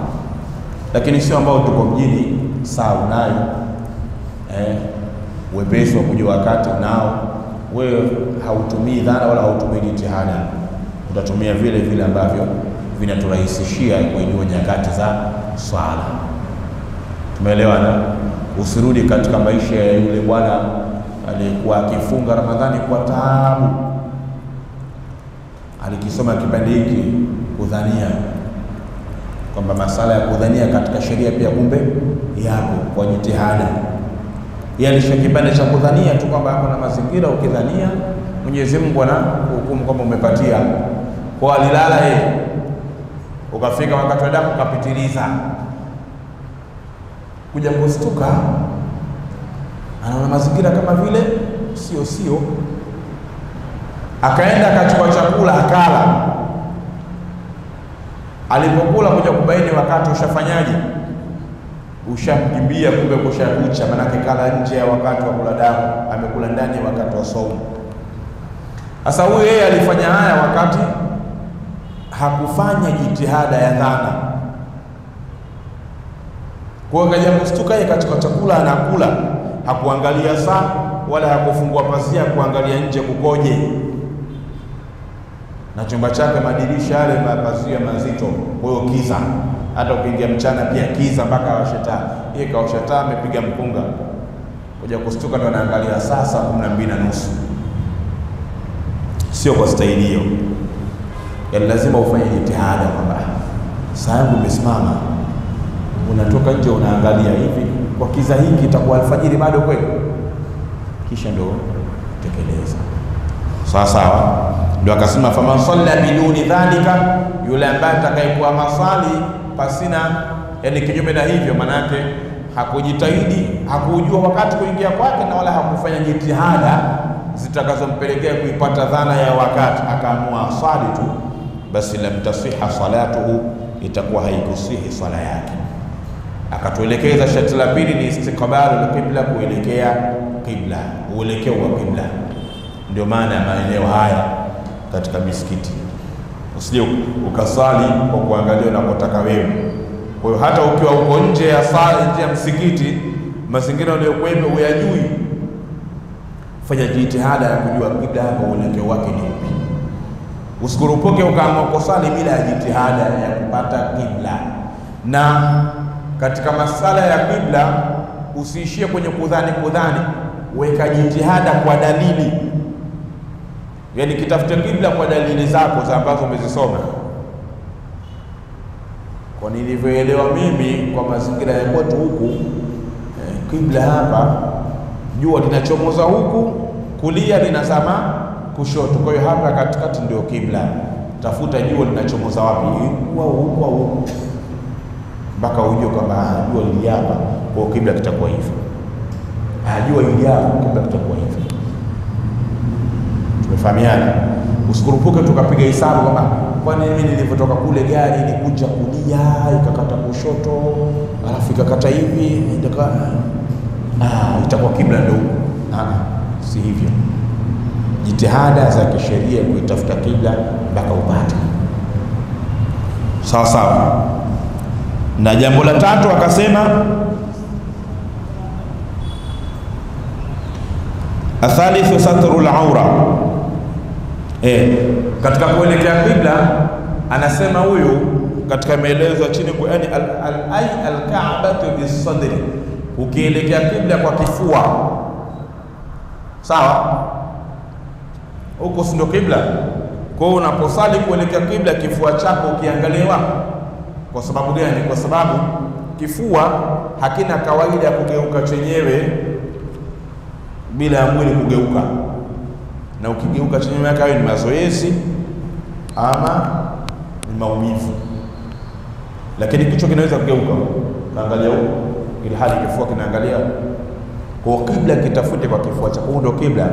lakini sio ambao tuko mjini, saa unayo eh, wepesi wa kujua wakati unao. Wewe hautumii dhana wala hautumii jitihada, utatumia vile vile ambavyo vinaturahisishia kuinua nyakati za swala. Tumeelewana? Usirudi katika maisha ya yule bwana aliyekuwa akifunga Ramadhani kwa taabu, alikisoma kipande hiki kudhania kwamba masala ya kudhania katika sheria pia kumbe yapo kwa jitihada. Yalisha alisha kipande cha kudhania tu kwamba hapo na mazingira, ukidhania Mwenyezi Mungu ana hukumu kwamba umepatia. Kwa alilala yeye, ukafika wakati wa damu ukapitiliza, kuja kustuka, anaona mazingira kama vile sio sio, akaenda akachukua chakula akala. Alipokula kuja kubaini wakati ushafanyaje, ushamkimbia, kumbe kushakucha. Manake kala nje ya wakati wa kula damu, amekula ndani ya wakati wa saumu. Sasa huyu yeye alifanya haya wakati hakufanya jitihada ya dhana, kwa hiyo akaja kustuka yeye katika chakula anakula, hakuangalia saa wala hakufungua pazia kuangalia nje kukoje na chumba chake madirisha yale mapazia mazito, kwa hiyo kiza. Hata ukiingia mchana pia kiza, mpaka washe taa. Yeye kaosha taa, amepiga mpunga, kuja kustuka ndo anaangalia saa saa kumi na mbili na nusu. Sio kwa staili hiyo, yaani lazima ufanye jitihada kwamba saa yangu imesimama. Unatoka nje unaangalia hivi, kwa kiza hiki itakuwa alfajiri bado kweli? Kisha ndo tekeleza sawa sawa Ndo akasema faman salla biduni dhalika, yule ambaye atakayekuwa masali pasina, yani kinyume na hivyo, manake hakujitahidi, hakujua wakati kuingia kwake, na wala hakufanya jitihada zitakazompelekea kuipata dhana ya wakati, akaamua asali tu, basi lam tasiha salatuhu, itakuwa haikusihi sala yake. Akatuelekeza sharti la pili ni istiqbalu alqibla, kuelekea qibla, uelekeo wa qibla. Ndio maana ya maeneo haya katika misikiti usije ukasali kwa kuangalia unapotaka wewe. Kwa hiyo hata ukiwa uko nje ya sala, nje ya msikiti, mazingira uliyokuwepo uyajui, fanya jitihada ya kujua qibla yako uelekeo wake ni upi. Usikurupuke ukaamua kusali bila ya jitihada ya kupata qibla Na katika masala ya kibla usiishie kwenye kudhani kudhani, weka jitihada kwa dalili yani kitafute kibla kwa dalili zako za ambazo umezisoma. Kwa nilivyoelewa mimi kwa mazingira ya kwetu huku eh, kibla hapa jua linachomoza huku kulia, linazama kushoto. Kwa hiyo hapa katikati ndio kibla. Tafuta jua linachomoza wapi, huku au huku au huku, mpaka ujue kwamba jua liliapa kwa kibla kitakuwa hivyo. Jua iliapa hapa, kibla kitakuwa hivyo. Tumefahamiana? Usikurupuke tukapiga hesabu kwamba kwani mimi nilivyotoka kule gari ilikuja kulia ikakata kushoto alafu ikakata hivi ndaka ah, itakuwa kibla ndio huko. Ah, si hivyo. Jitihada za kisheria kuitafuta kibla mpaka upate sawa sawa. Na jambo la tatu akasema, athalithu satru laura eh, katika kuelekea kibla anasema huyu katika maelezo ya chini yani al-ay al-ka'batu bisadri, ukielekea kibla kwa kifua sawa, huko sindo kibla? Kwa hiyo unaposali kuelekea kibla, kifua chako ukiangaliwa. Kwa sababu gani? Kwa sababu kifua hakina kawaida ya kugeuka chenyewe bila ya mwili kugeuka, na ukigeuka chenyewe yake hayo ni mazoezi ama ni maumivu, lakini kichwa kinaweza kugeuka kaangalia huko, ili hali kifua kinaangalia kwa kibla. Kitafute kwa kifua chako, ndio kibla.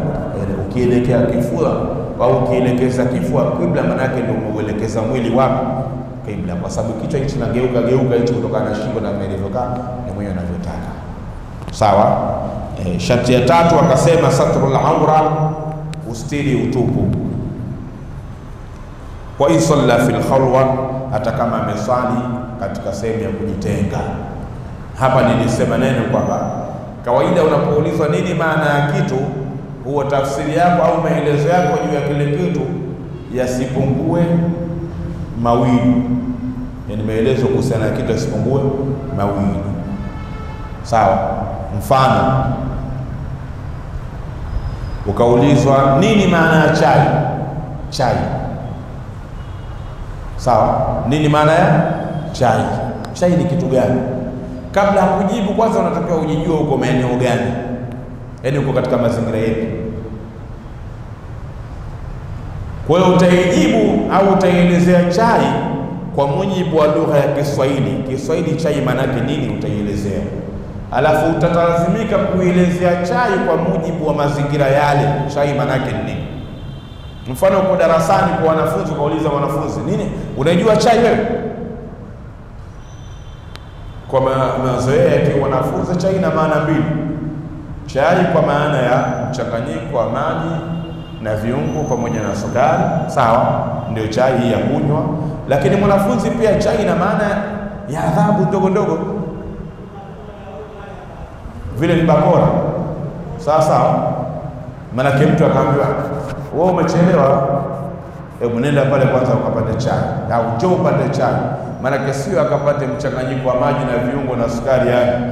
Ukielekea kifua au ukielekeza kifua kibla, maana yake ndio umeuelekeza mwili wako kibla, kwa sababu kichwa hichi kinageuka geuka hichi kutokana na shingo na ilivyokaa ni mwenye anavyotaka. Sawa. E, sharti ya tatu akasema satrul aura, ustiri utupu wa in salla fil khalwa, hata kama amesali katika sehemu ya kujitenga. Hapa nilisema neno kwamba kawaida unapoulizwa nini maana ya kitu, huwa tafsiri yako au maelezo yako juu ya kile kitu yasipungue mawili, yani maelezo kuhusiana na kitu yasipungue mawili. Sawa. Mfano, ukaulizwa nini maana ya chai? Chai Sawa, nini maana ya chai? Chai ni kitu gani? Kabla ya kujibu, kwanza unatakiwa ujijua uko maeneo gani, yaani uko katika mazingira yetu. Kwa hiyo utaijibu au utaielezea chai kwa mujibu wa lugha ya Kiswahili. Kiswahili chai maana yake nini, utaielezea, alafu utalazimika kuelezea chai kwa mujibu wa mazingira yale. Chai maana yake nini? Mfano, uko darasani kwa wanafunzi, ukauliza wanafunzi nini, unaijua chai wewe? Kwa mazoea ya wanafunzi, chai na maana mbili. Chai kwa maana ya mchanganyiko wa maji na viungo pamoja na sukari, sawa, ndio chai hii ya kunywa. Lakini mwanafunzi pia, chai ina maana ya adhabu ndogo ndogo, vile ni bakora, sawa sawa. Maanake mtu akaambiwa wewe umechelewa, hebu nenda pale kwanza ukapate chai, au njoo upate chai. Maanake sio akapate mchanganyiko wa maji na viungo na sukari yani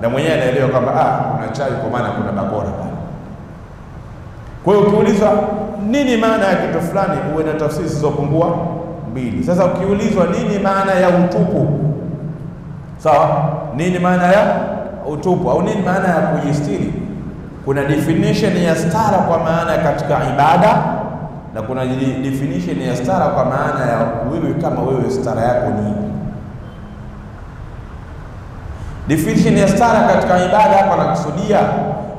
na mwenyewe anaelewa kwamba ah, kuna chai kwa maana kuna bakora pale. Kwa hiyo ukiulizwa nini maana ya kitu fulani, uwe na tafsiri zisizopungua mbili. Sasa ukiulizwa nini maana ya utupu, sawa, nini maana ya utupu au nini maana ya kujistiri kuna definition ya stara kwa maana katika ibada na kuna definition ya stara kwa maana ya wewe kama wewe stara yako ni. Definition ya stara katika ibada hapa nakusudia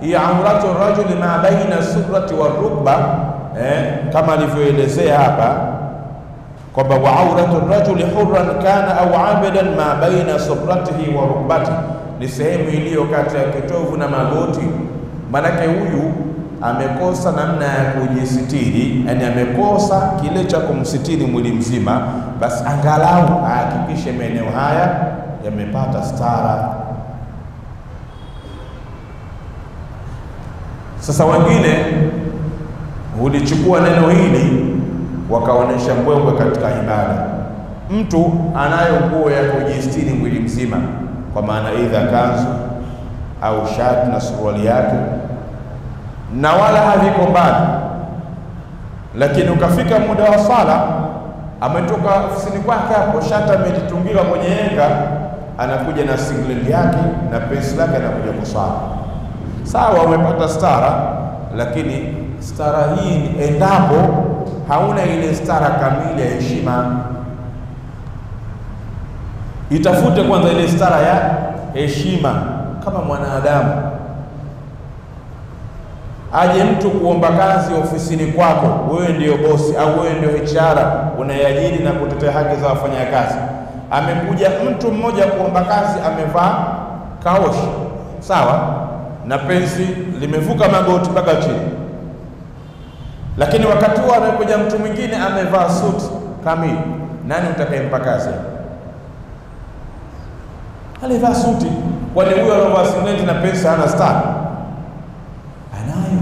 hiya auratu rajuli ma baina surati wa rukba, eh, kama alivyoelezea hapa kwamba wa auratu rajuli hurran kana au abidan ma baina suratihi wa rukbati, ni sehemu iliyo kati ya kitovu na magoti Manake huyu amekosa namna ya kujisitiri, yani amekosa kile cha kumsitiri mwili mzima, basi angalau ahakikishe maeneo haya yamepata stara. Sasa wengine hulichukua neno hili wakaonyesha mbwembwe katika ibada. Mtu anayo nguo ya kujistiri mwili mzima, kwa maana idha kanzu au shati na suruali yake, na wala haviko mbali, lakini ukafika muda wa sala, ametoka ofisini kwake hapo, shati amelitungiwa kwenye henga, anakuja na singleli yake na pesi lake, anakuja kuswali. Sawa, umepata stara, lakini stara hii endapo hauna ile stara kamili ya heshima. Itafute kwanza ile stara ya heshima kama mwanadamu. Aje mtu kuomba kazi ofisini kwako, wewe ndio bosi au wewe ndio HR unayeajiri na kutetea haki za wafanyakazi. Amekuja mtu mmoja kuomba kazi, amevaa kaoshi, sawa, na penzi limevuka magoti mpaka chini, lakini wakati huo amekuja mtu mwingine amevaa suti kamili, nani utakayempa kazi? Alivaa suti. Kwani huyo aliovaa singlet na penzi hana stara? Anayo,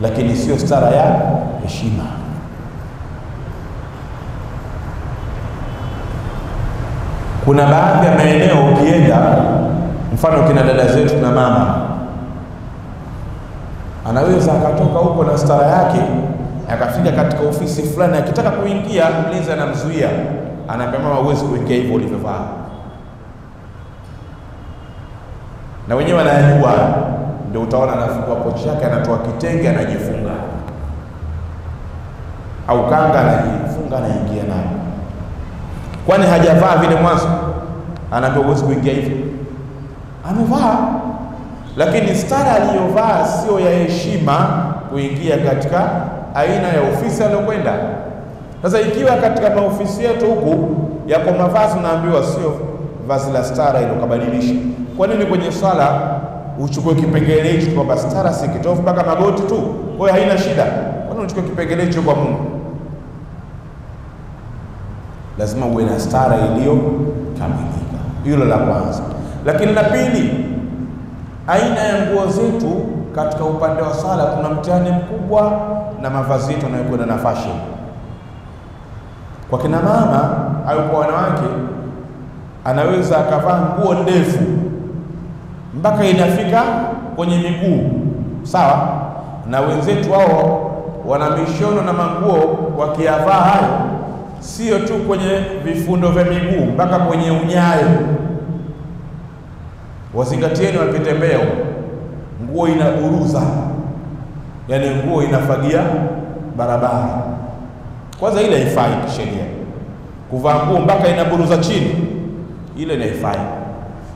lakini sio stara ya heshima. Kuna baadhi ya maeneo ukienda, mfano kina dada zetu na mama, anaweza akatoka huko na stara yake akafika katika ofisi fulani, akitaka kuingia mlinzi anamzuia, anaambia mama, huwezi kuingia hivyo ulivyovaa. Na wenyewe anayajua, ndio utaona anafungua pochi yake, anatoa kitenge, anajifunga. Au kanga, anajifunga, anaingia nayo kwani hajavaa vile mwanzo, anaambia huwezi kuingia hivyo. Amevaa, lakini stara aliyovaa sio ya heshima kuingia katika aina ya ofisi aliyokwenda. Sasa ikiwa katika maofisi yetu huku yako mavazi, unaambiwa sio vazi la stara ilo kabadilisha. Kwa nini kwenye swala uchukue kipengele hicho kwamba stara si kitovu mpaka magoti tu, kwa hiyo haina shida? Kwa nini uchukue kipengele hicho kwa Mungu? lazima uwe na stara iliyo kamilika. Hilo la kwanza. Lakini la pili, aina ya nguo zetu katika upande wa sala, kuna mtihani mkubwa na mavazi yetu yanayokwenda na fashion. Kwa kina mama au kwa wanawake, anaweza akavaa nguo ndefu mpaka inafika kwenye miguu, sawa na wenzetu wao wana mishono na manguo, wakiyavaa hayo sio tu kwenye vifundo vya miguu mpaka kwenye unyayo. Wazingatieni wakitembea, nguo inaburuza, yaani nguo inafagia barabara. Kwanza ile haifai kisheria, kuvaa nguo mpaka inaburuza chini, ile haifai,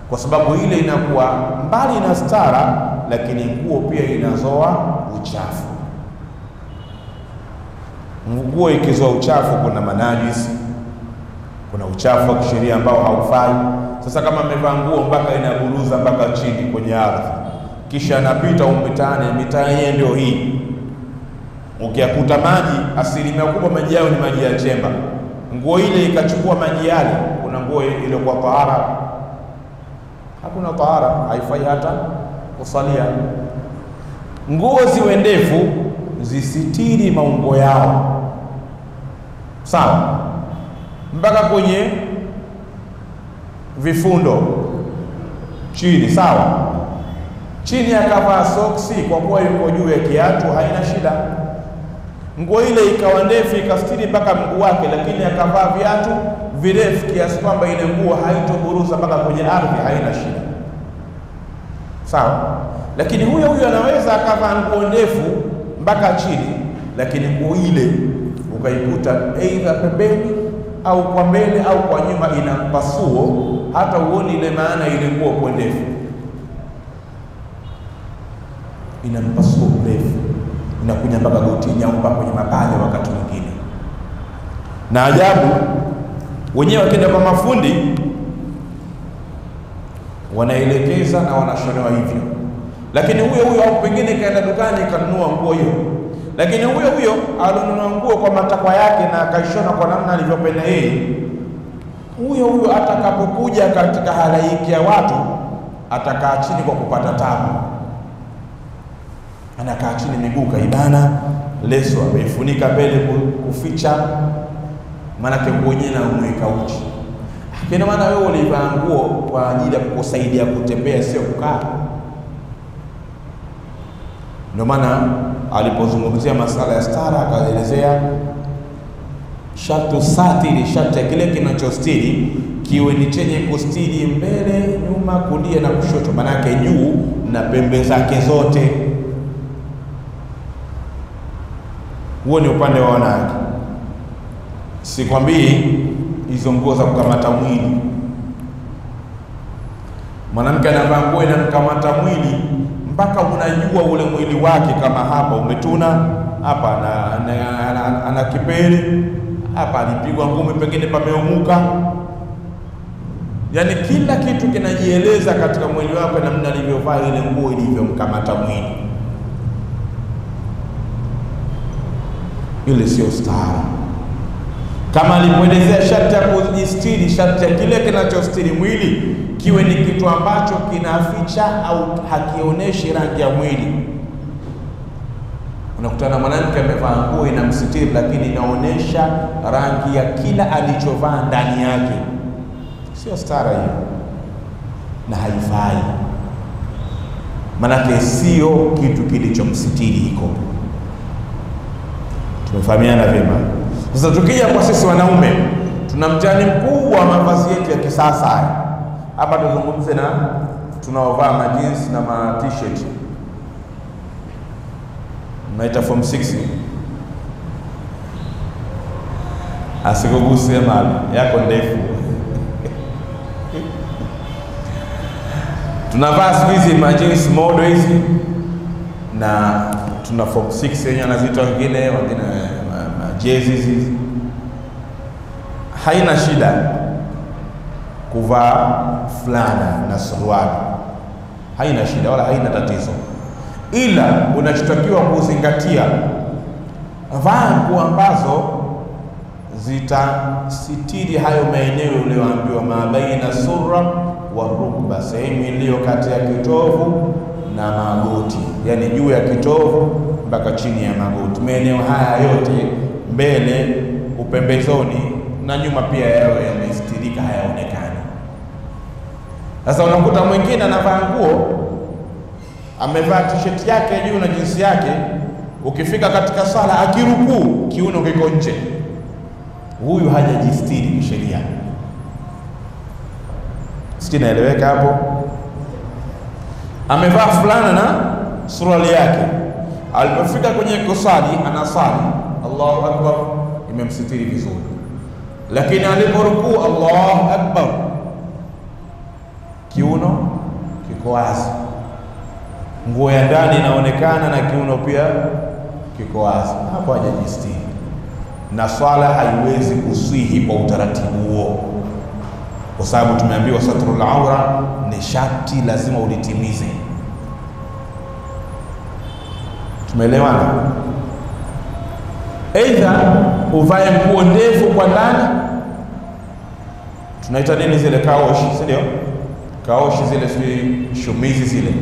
kwa sababu ile inakuwa mbali na stara, lakini nguo pia inazoa uchafu. Nguo ikizoa uchafu, kuna manajisi, kuna uchafu wa kisheria ambao haufai. Sasa kama amevaa nguo mpaka inaburuza mpaka chini kwenye ardhi, kisha anapita umitaani, mitaa yenyewe ndio hii, ukiyakuta maji, asilimia kubwa maji yao ni maji ya chemba. Nguo ile ikachukua maji yale, kuna nguo iliyokuwa tahara, hakuna tahara, haifai hata kusalia. Nguo ziwe ndefu zisitiri maungo yao, sawa, mpaka kwenye vifundo chini, sawa. Chini akavaa soksi kwa kuwa yuko juu ya kiatu, haina shida. Nguo ile ikawa ndefu ikastiri mpaka mguu wake, lakini akavaa viatu virefu kiasi kwamba ile nguo haitoburuza mpaka kwenye ardhi, haina shida, sawa. Lakini huyo huyo anaweza akavaa nguo ndefu mpaka chini, lakini nguo ile ukaikuta aidha pembeni au kwa mbele au kwa nyuma ina mpasuo, hata uoni ile maana nguo kwa ndefu, ina mpasuo mrefu, inakuja mpaka gotini au mpaka kwenye mapaja wakati mwingine. Na ajabu, wenyewe wakienda kwa mafundi wanaelekeza na wanashonewa hivyo. Lakini huyo huyo au pengine kaenda dukani kanunua nguo hiyo, lakini huyo huyo alinunua nguo kwa matakwa yake na akaishona kwa namna alivyopenda yeye, huyo huyo atakapokuja katika halaiki ya watu atakaa chini kwa kupata tabu, anakaa chini, miguu kaibana, leso ameifunika mbele kuficha, maanake nguo yenyewe na umweka uchi. Kina maana wewe ulivaa nguo kwa ajili ya kukusaidia kutembea, sio kukaa. Ndio maana alipozungumzia masala ya stara akaelezea shatu satiri, sharti ya kile kinachostiri kiwe ni chenye kustiri mbele, nyuma, kulia na kushoto, manake juu na pembe zake zote. Huo ni upande wa wanawake. Sikwambii hizo nguo za kukamata mwili. Mwanamke anavaa nguo inamkamata mwili mpaka unajua ule mwili wake, kama hapa umetuna, hapa ana, kipele hapa, alipigwa ngumi, pengine pameumuka. yaani kila kitu kinajieleza katika mwili wako, namna alivyovaa ile nguo ilivyomkamata mwili. Ile sio stara, kama alivyoelezea sharti ya kujistiri, sharti ya kile kinachostiri mwili kiwe ni kitu ambacho kinaficha au hakionyeshi rangi ya mwili. Unakutana mwanamke amevaa nguo inamsitiri, lakini inaonyesha rangi ya kila alichovaa ndani yake, sio stara hiyo, na haifai, manake sio kitu kilichomsitiri hiko. Tumefahamiana vyema? Sasa tukija kwa sisi wanaume, tuna mtihani mkubwa wa mavazi yetu ya kisasa haya. Hapa tuzungumze na tunaovaa majins na ma t-shirt. Mnaita form 6 asikuguse mali yako ndefu. Tunavaa siku hizi majinsi modo hizi na tuna form 6 yenye wanazita wengine wengine majezi hizi. Haina shida kuvaa fulana na suruali haina shida wala haina tatizo ila unachotakiwa kuzingatia, vaa nguo ambazo zitasitiri hayo maeneo uliyoambiwa, ma baina surra wa rukba, sehemu iliyo kati ya kitovu na magoti, yani juu ya kitovu mpaka chini ya magoti. Maeneo haya yote mbele, upembezoni na nyuma pia yao yamestirika, hayaonekani. Sasa unakuta mwingine anavaa nguo amevaa t-shirt yake juu na jinsi yake, ukifika katika sala akirukuu kiuno kiko nje, huyu hajajistiri kisheria. Sijui naeleweka hapo? Amevaa fulana na suruali yake, alipofika kwenye kusali, anasali. Allahu akbar, imemsitiri vizuri, lakini aliporukuu Allahu akbar, kiuno kiko wazi nguo ya ndani inaonekana na kiuno pia kiko wazi, hapo hajajistiri, na swala haiwezi kuswihi kwa utaratibu huo, kwa sababu tumeambiwa satrul aura ni sharti, lazima ulitimize. Tumeelewana? Aidha uvae nguo ndefu kwa ndani, tunaita nini zile kaoshi, si ndio? Kaoshi zile, si shumizi zile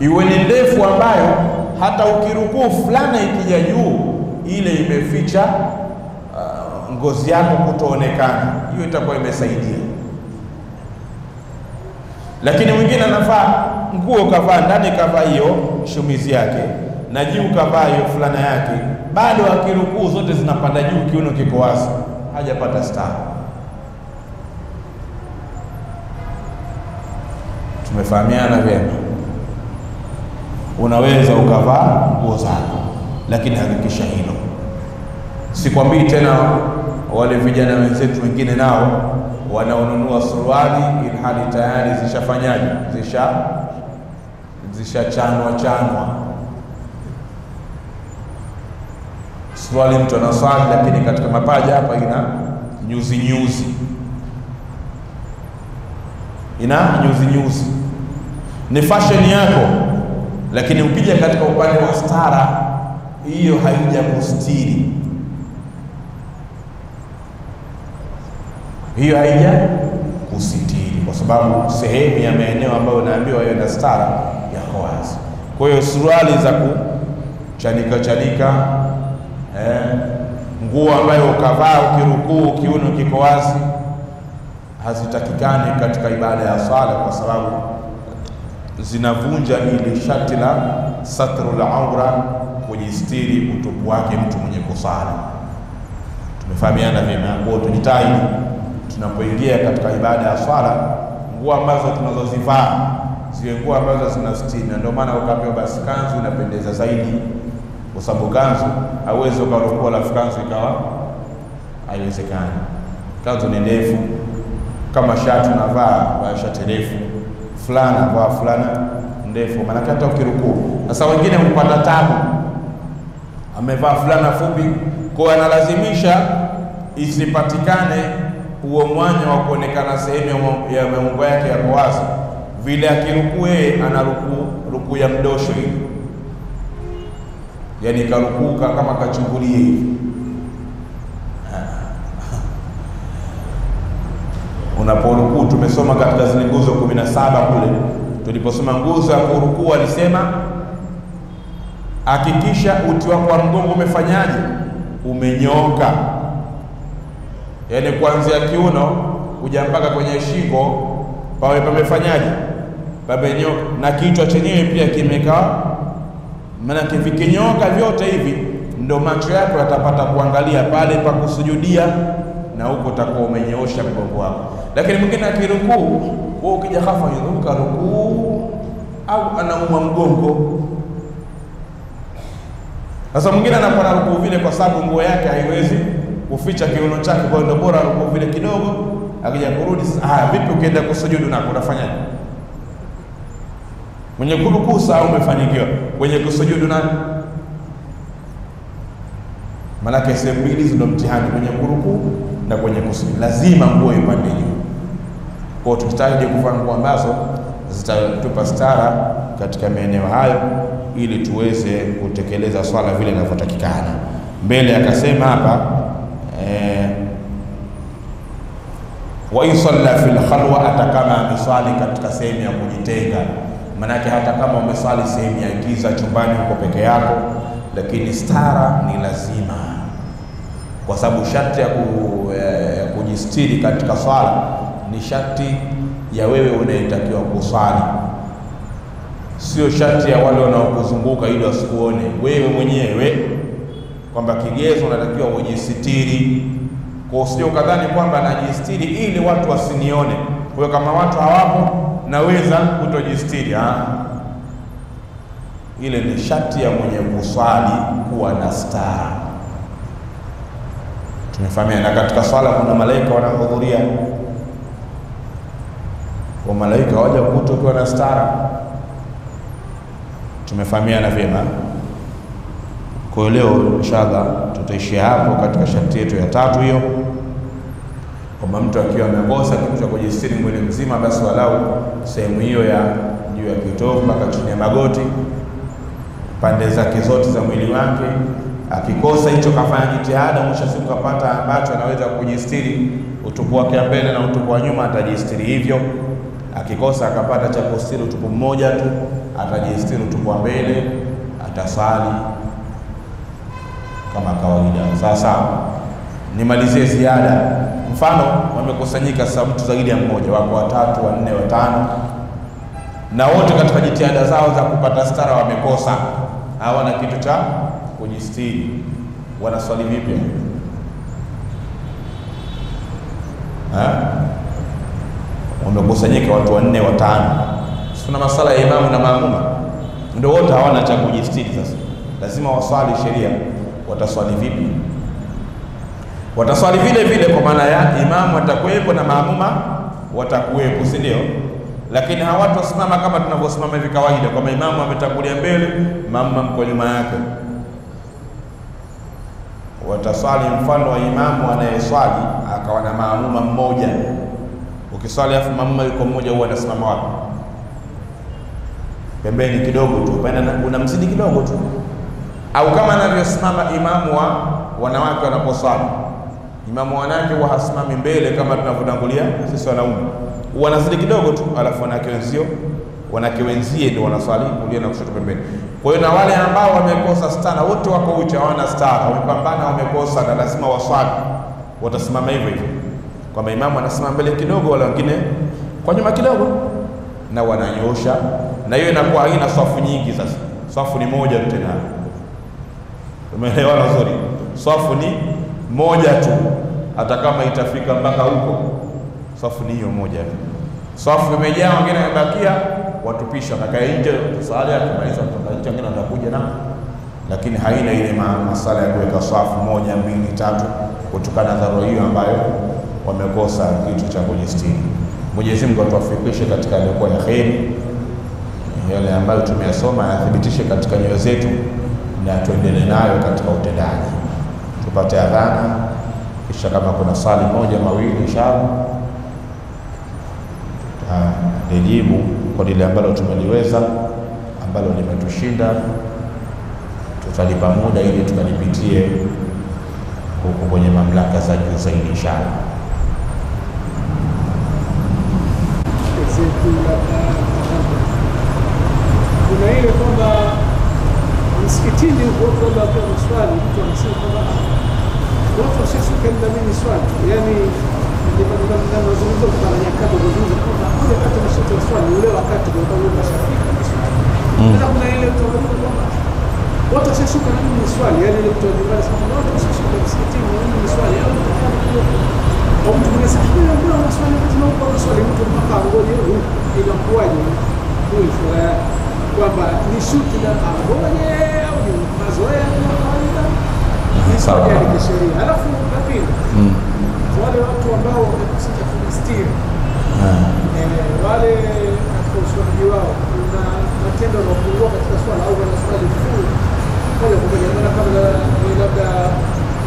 iwe ni ndefu ambayo hata ukirukuu fulana ikija juu ile imeficha uh, ngozi yako kutoonekana, hiyo itakuwa imesaidia. Lakini mwingine anavaa nguo, kavaa ndani, kavaa hiyo shumizi yake na juu kavaa hiyo fulana yake, bado akirukuu zote zinapanda juu, kiuno kiko wazi, hajapata stara. Tumefahamiana vyema? Unaweza ukavaa nguo zako, lakini hakikisha hilo. Sikwambii tena wale vijana wenzetu wengine nao wanaonunua suruali ilhali tayari zishafanyaje, zisha zishachanwa chanwa. Suruali mtu anaswali, lakini katika mapaja hapa ina nyuzi nyuzi, ina nyuzi nyuzi. Ni fashion yako lakini ukija katika upande wa stara, hiyo haija kustiri, hiyo haija kusitiri, kwa sababu sehemu ya maeneo ambayo unaambiwa hiyo na stara yako wazi. Kwa hiyo suruali za kuchanika chanika, eh, nguo ambayo ukavaa ukirukuu kiuno kiko wazi, hazitakikani katika ibada ya sala, kwa sababu zinavunja ile sharti la satru satrul aura, kujistiri utupu wake mtu mwenye kusali. Tumefahamiana vyema. Kwa tujitahidi tunapoingia katika ibada ya swala, nguo ambazo tunazozivaa ziwe nguo ambazo zinastiri, na ndio maana ukaambiwa basi kanzu inapendeza zaidi, kwa sababu kanzu hauwezi ukarukua alafu kanzu ikawa haiwezekani. Kanzu ni ndefu, kama shati unavaa shati refu fulana vaa fulana ndefu, maanake hata ukirukuu. Sasa wengine hupata tabu, amevaa fulana fupi, kwa analazimisha isipatikane huo mwanya wa kuonekana sehemu ya maungo yake yako wazi, vile akirukuu yeye ana rukuu ya mdosho hivi, yaani karukuka kama kachungulie hivi unaporukuu. Tumesoma katika zile nguzo kumi na saba kule tuliposoma nguzo ya kurukuu, alisema hakikisha uti wako wa mgongo umefanyaje? Umenyooka, yaani kuanzia kiuno kuja mpaka kwenye shingo pawe pamefanyaje? Pamenyoka, na kichwa chenyewe pia kimekaa. Maanake vikinyooka vyote hivi, ndo macho yako yatapata kuangalia pale pa kusujudia, na huko utakuwa umenyoosha mgongo wako. Lakini mwingine akirukuu, wewe ukija hafa yuruka rukuu au anaumwa mgongo sasa mwingine anapana na rukuu vile kwa sababu nguo yake haiwezi kuficha kiuno chake, kwa ndio bora rukuu vile kidogo, akija kurudi. ah, vipi ukienda kusujudu nako unafanyaje? Mwenye kurukuu sawa, umefanikiwa. Mwenye kusujudu nani? Maanake sehemu mbili ndio mtihani, kwenye kurukuu na kwenye kusujudu, lazima nguo ipande juu. Kwa hiyo kuvaa nguo ambazo zitatupa stara katika maeneo hayo ili tuweze kutekeleza swala vile inavyotakikana. Mbele akasema hapa eh, wa yusalla fil khalwa, hata kama ameswali katika sehemu ya kujitenga. Manake hata kama umeswali sehemu ya giza chumbani huko peke yako, lakini stara ni lazima, kwa sababu sharti ya, eh, ya kujistiri katika swala ni sharti ya wewe unayetakiwa kuswali sio sharti ya wale wanaokuzunguka ili wasikuone wewe mwenyewe, kwamba kigezo unatakiwa ujisitiri. Kwa usije ukadhani kwamba najistiri ili watu wasinione. Kwa hiyo kama watu hawapo naweza kutojistiri. Ile ni sharti ya mwenye kuswali kuwa na staa Tumefahamia, na katika swala kuna malaika wanahudhuria, kwa malaika waja kukuta ukiwa na stara tumefahamiana vyema. Kwa hiyo leo inshallah tutaishia hapo katika sharti yetu ya tatu hiyo, kwamba mtu akiwa amekosa kitu cha kujistiri mwili mzima, basi walau sehemu hiyo ya juu ya kitovu mpaka chini ya magoti, pande zake zote za mwili wake. Akikosa hicho, kafanya jitihada, mwisho siku kapata ambacho anaweza kujistiri utupu wake wa mbele na utupu wa nyuma, atajistiri hivyo. Akikosa akapata cha kustiri utupu mmoja tu atajistiri utupu wa mbele, atasali kama kawaida. Sasa. Nimalizie ziada, mfano wamekusanyika sasa mtu zaidi ya mmoja, wako watatu, wanne, watano, na wote katika jitihada zao za kupata stara wamekosa, hawana kitu cha kujistiri, wanaswali vipi? Wamekusanyika watu wanne, watano kuna masala ya imamu na maamuma, ndio wote hawana cha kujistiri. Sasa lazima waswali sheria. Wataswali vipi? Wataswali vile vile, kwa maana ya imamu atakuwepo na maamuma watakuwepo, si ndio? Lakini hawatosimama kama tunavyosimama hivi kawaida, kwamba imamu ametangulia mbele, maamuma mko nyuma yake. Wataswali mfano wa imamu anayeswali akawa na maamuma mmoja. Ukiswali afu mama yuko mmoja, huwa anasimama wapi? pembeni kidogo tu, unamzidi kidogo tu, au kama anavyosimama imamu wa wanawake wanaposwali. Imamu wanawake huwa hasimami mbele kama tunavyotangulia sisi wanaume, huwa anazidi kidogo tu, alafu wanawake wenzio wanawake wenzie ndio wanaswali kulia na kushoto pembeni. Kwa hiyo na wale ambao wamekosa stara, wote wako uchi, hawana stara, wamepambana, wamekosa na lazima waswali, watasimama hivyo hivyo, kwamba imamu anasimama mbele kidogo, wala wengine kwa nyuma kidogo, na wananyosha na hiyo inakuwa haina swafu nyingi. Sasa swafu ni moja tu tena, umeelewana vizuri? Swafu ni moja tu, hata kama itafika mpaka huko, swafu ni hiyo moja tu. Swafu imejaa, wengine wamebakia, watupisha wakae nje, tusali, akimaliza kutoka nje, wengine watakuja na, lakini haina ile masala ya kuweka swafu moja mbili tatu, kutokana na dharura hiyo ambayo wamekosa kitu cha kujistiri. Mwenyezi Mungu atuwafikishe katika yaliyokuwa ya kheri yale ambayo tumeyasoma yathibitishe katika nyoyo zetu na tuendelee nayo katika utendaji. Tupate adhana kisha kama kuna swali moja mawili inshallah lijibu kwa lile ambalo tumeliweza ambalo limetushinda tutalipa muda ili tukalipitie huko kwenye mamlaka za juu zaidi inshallah. Kuna ile kwamba msikitini huko kwamba kwa maswali mtu anasema kwamba watu wasisuke na mimi swali, yani nazungumza kwa nyakati nazungumza kwamba moja kati ya masharti swali ule wakati ndio ambao unashafika ni swali. Sasa kuna ile utaona kwamba watu wasisuke na mimi swali, yani ile mtu anajua sasa watu wasisuke msikitini na mimi swali. Au kidogo au mtu mwingine sasa hivi mbona maswali lazima uko na swali mtu mpaka ngoje inakuwaje? Huyu kwamba ni shuti na ngoje au ni mazoea ya kawaida? Sawa. ya kisheria. Alafu la pili wale watu ambao wamekusanya Filistini eh, wale katika uswali wao kuna matendo yanapungua katika swala au wana swali full moja kwa moja, maana ni labda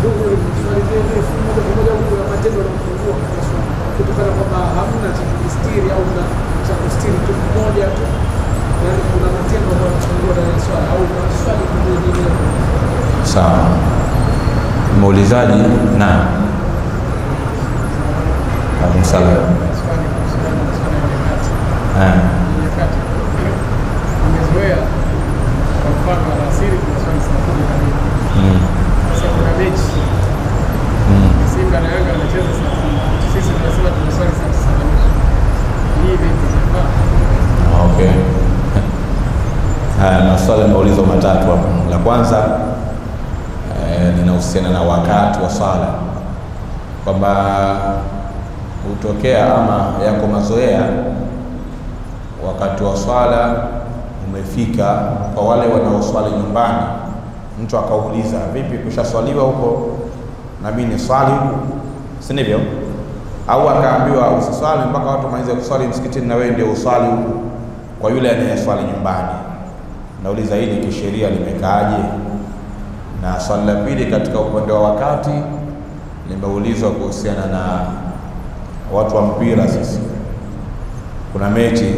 ndugu moja kwa moja, kuna matendo yanapungua katika kutokana kwamba hamna cha kustiri au na cha kustiri tu moja tu, yaani kuna matendo ambayo yanapungua ndani ya swala au kuna swali nyingine Sawa, muulizaji na Alaikum na nyakati umezoea kuna Okay. Maswali yameulizwa matatu hapo. La kwanza eh, linahusiana na wakati wa swala, kwamba hutokea ama yako mazoea wakati wa swala umefika, kwa wale wanaoswali nyumbani, mtu akauliza vipi, kushaswaliwa huko na mimi ni swali huku, si ndivyo? Au akaambiwa usiswali mpaka watu waanze kuswali msikitini na wewe ndio uswali huku, kwa yule anayeswali nyumbani. Nauliza hili kisheria limekaaje? Na swali la pili katika upande wa wakati limeulizwa kuhusiana na watu wa mpira. Sisi kuna mechi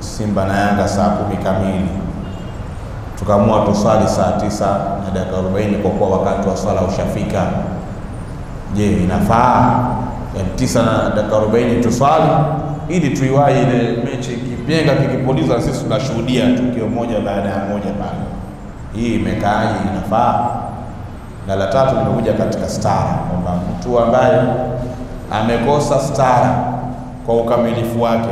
Simba na Yanga saa kumi kamili, tukaamua tuswali saa tisa na dakika arobaini kwa kuwa wakati wa swala ushafika. Je, inafaa ya tisa na dakika arobaini tuswali ili tuiwahi ile mechi, kipenga kikipuliza, sisi tunashuhudia tukio moja baada ya moja pale. Hii imekaaje? Inafaa? Na la tatu limekuja katika stara, kwamba mtu ambaye amekosa stara kwa ukamilifu wake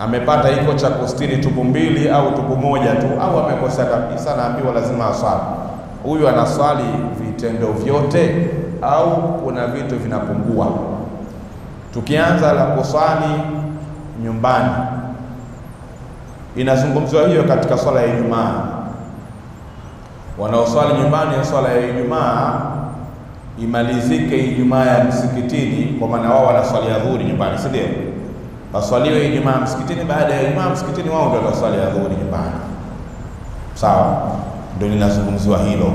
amepata hiko cha kustiri tupu mbili au tupu moja tu, au amekosea kabisa, naambiwa lazima aswali. Huyu anaswali vitendo vyote au kuna vitu vinapungua? Tukianza la kuswali nyumbani, inazungumziwa hiyo katika swala ya Ijumaa. Wanaoswali nyumbani swala ya Ijumaa imalizike Ijumaa ya msikitini, kwa maana wao wanaswali adhuhuri nyumbani, si ndio? Waswaliwe Ijumaa msikitini, baada ya Ijumaa msikitini wao ndio wataswali adhuhuri nyumbani. Sawa, ndio linazungumziwa hilo.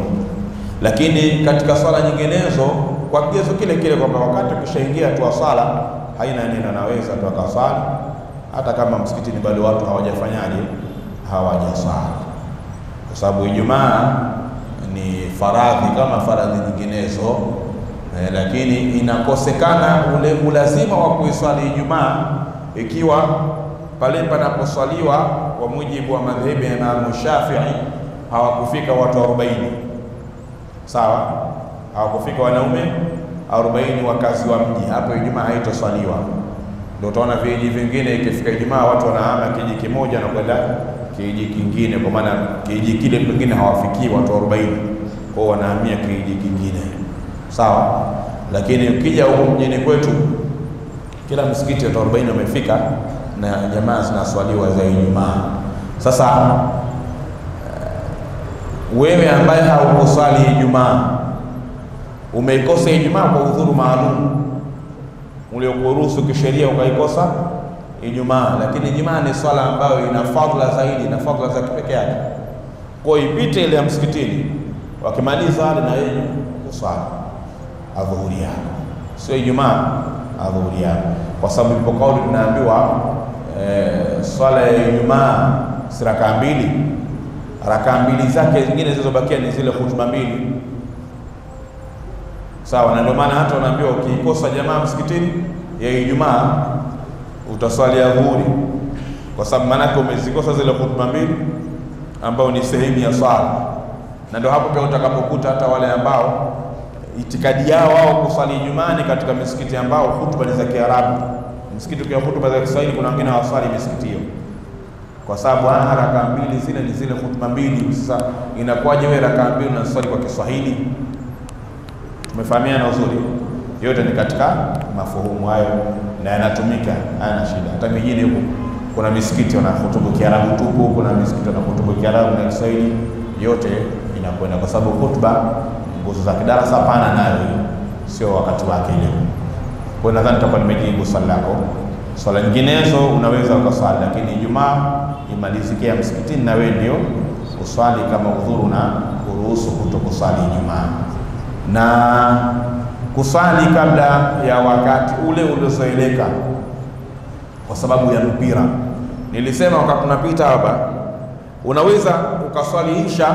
Lakini katika swala nyinginezo kwa kigezo kile kile kwamba wakati ukishaingia tu wa swala haina neno, naweza tu akaswali hata kama msikitini bado watu hawajafanyaje, hawajaswali, kwa sababu Ijumaa ni faradhi kama faradhi nyinginezo eh, lakini inakosekana ule ulazima wa kuiswali Ijumaa ikiwa pale panaposwaliwa kwa mujibu wa madhehebu ya Imamu Shafii hawakufika watu 40 sawa, hawakufika wanaume 40 wakazi wa mji, hapo Ijumaa haitoswaliwa. Ndio utaona vijiji vingine ikifika Ijumaa watu wanahama kijiji kimoja na kwenda kijiji kingine, kwa maana kijiji kile pengine hawafikii watu 40 kwa hiyo wanahamia kijiji kingine, sawa. Lakini ukija huko mjini kwetu kila msikiti watu 40 wamefika na jamaa zinaswaliwa za Ijumaa. Sasa wewe ambaye haukuswali Ijumaa umeikosa Ijumaa kwa udhuru maalum uliokuruhusu kisheria ukaikosa Ijumaa, lakini Ijumaa ni swala ambayo ina fadhila zaidi na fadhila za kipekee yake. Kwa ipite ile ya msikitini, wakimaliza ali na yeye kuswali. adhuhuri yako, sio Ijumaa, adhuhuri yao, kwa sababu ipo kauli tunaambiwa eh, swala ya Ijumaa si rakaa mbili, rakaa mbili zake zingine zilizobakia ni zile hutuba mbili. Sawa na ndio maana hata unaambiwa ukiikosa jamaa msikitini ya Ijumaa utaswali adhuhuri, kwa sababu maanake umezikosa zile hutuba mbili ambao ni sehemu ya swala, na ndio hapo pia utakapokuta hata wale ambao itikadi yao wao kuswali Ijumaa katika misikiti ambao hutuba ni za Kiarabu. Msikiti ukiwa hutuba za Kiswahili, kuna wengine hawaswali misikiti hiyo kwa sababu ana rakaa mbili zile ni zile hutuba mbili. Sasa inakuwaje wewe rakaa mbili unaswali kwa Kiswahili? Tumefahamiana uzuri, yote ni katika mafuhumu hayo na yanatumika, hayana shida. Hata mijini huko kuna misikiti wanahutubu Kiarabu tupu, kuna misikiti wanahutubu Kiarabu na Kiswahili, yote inakwenda kwa sababu hutuba nguzo za kidarasa pana nayo hiyo, sio wakati wake ile. Kwa nadhani tutakuwa nimejibu swali lako. Swala nyinginezo unaweza ukaswali, lakini Ijumaa imalizikia msikitini na wewe ndio uswali kama udhuru na kuruhusu kuto kuswali Ijumaa na kuswali kabla ya wakati ule uliozoeleka kwa sababu ya mpira. Nilisema wakati unapita hapa, unaweza ukaswali isha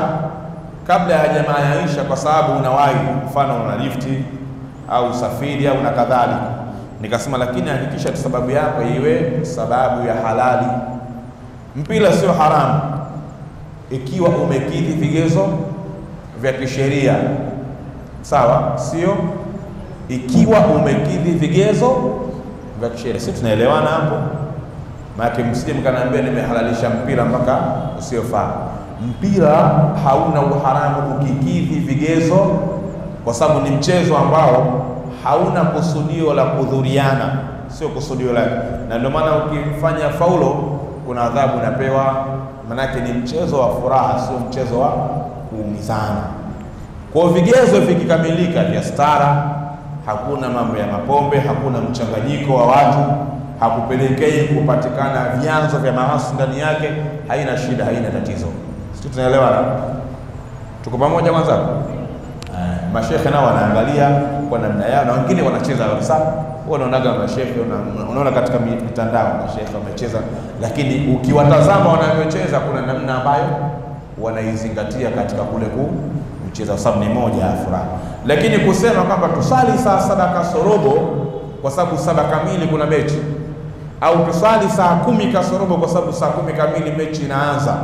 kabla ya jamaa ya isha kwa sababu unawahi, mfano una lifti au usafiri au na kadhalika. Nikasema lakini hakikisha sababu yako iwe sababu ya halali. Mpira sio haramu ikiwa umekidhi vigezo vya kisheria sawa, sio ikiwa umekidhi vigezo vya kisheria. Si tunaelewana hapo? Maana msije mkaniambia nimehalalisha mpira mpaka usiofaa. Mpira hauna uharamu ukikidhi vigezo, kwa sababu ni mchezo ambao hauna kusudio la kudhuriana, sio kusudio lake, na ndio maana ukifanya faulo kuna adhabu unapewa. Manake ni mchezo wa furaha, sio mchezo wa kuumizana. Kwa vigezo vikikamilika vya stara, hakuna mambo ya mapombe, hakuna mchanganyiko wa watu, hakupelekei kupatikana vyanzo vya maasi ndani yake, haina shida, haina tatizo. Sisi tunaelewana, tuko pamoja kwanza. Mashekhe nao wanaangalia kwa namna yao, na wengine wanacheza kabisa. Wanaonaga mashekhe, unaona katika mitandao mashekhe wamecheza, lakini ukiwatazama wanavyocheza, kuna namna ambayo wanaizingatia katika kule ku kucheza, sababu ni moja ya furaha. Lakini kusema kwamba tusali saa sadaka sorobo kwa sababu saba kamili kuna mechi, au tusali saa kumi kasorobo kwa sababu saa kumi kamili mechi inaanza,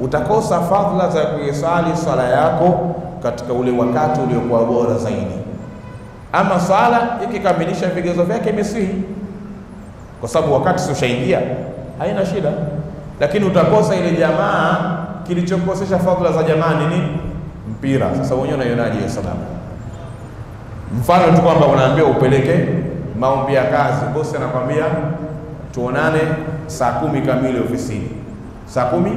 utakosa fadhila za kuisali swala yako katika ule wakati uliokuwa bora zaidi. Ama swala ikikamilisha vigezo vyake imesihi, kwa sababu wakati ushaingia, haina shida, lakini utakosa ile jamaa. Kilichokosesha fadhila za jamaa nini? Mpira. Sasa wenyewe unaionaje hiyo sababu? Mfano tu kwamba unaambiwa upeleke maombi ya kazi, bosi anakwambia tuonane saa kumi kamili ofisini, saa kumi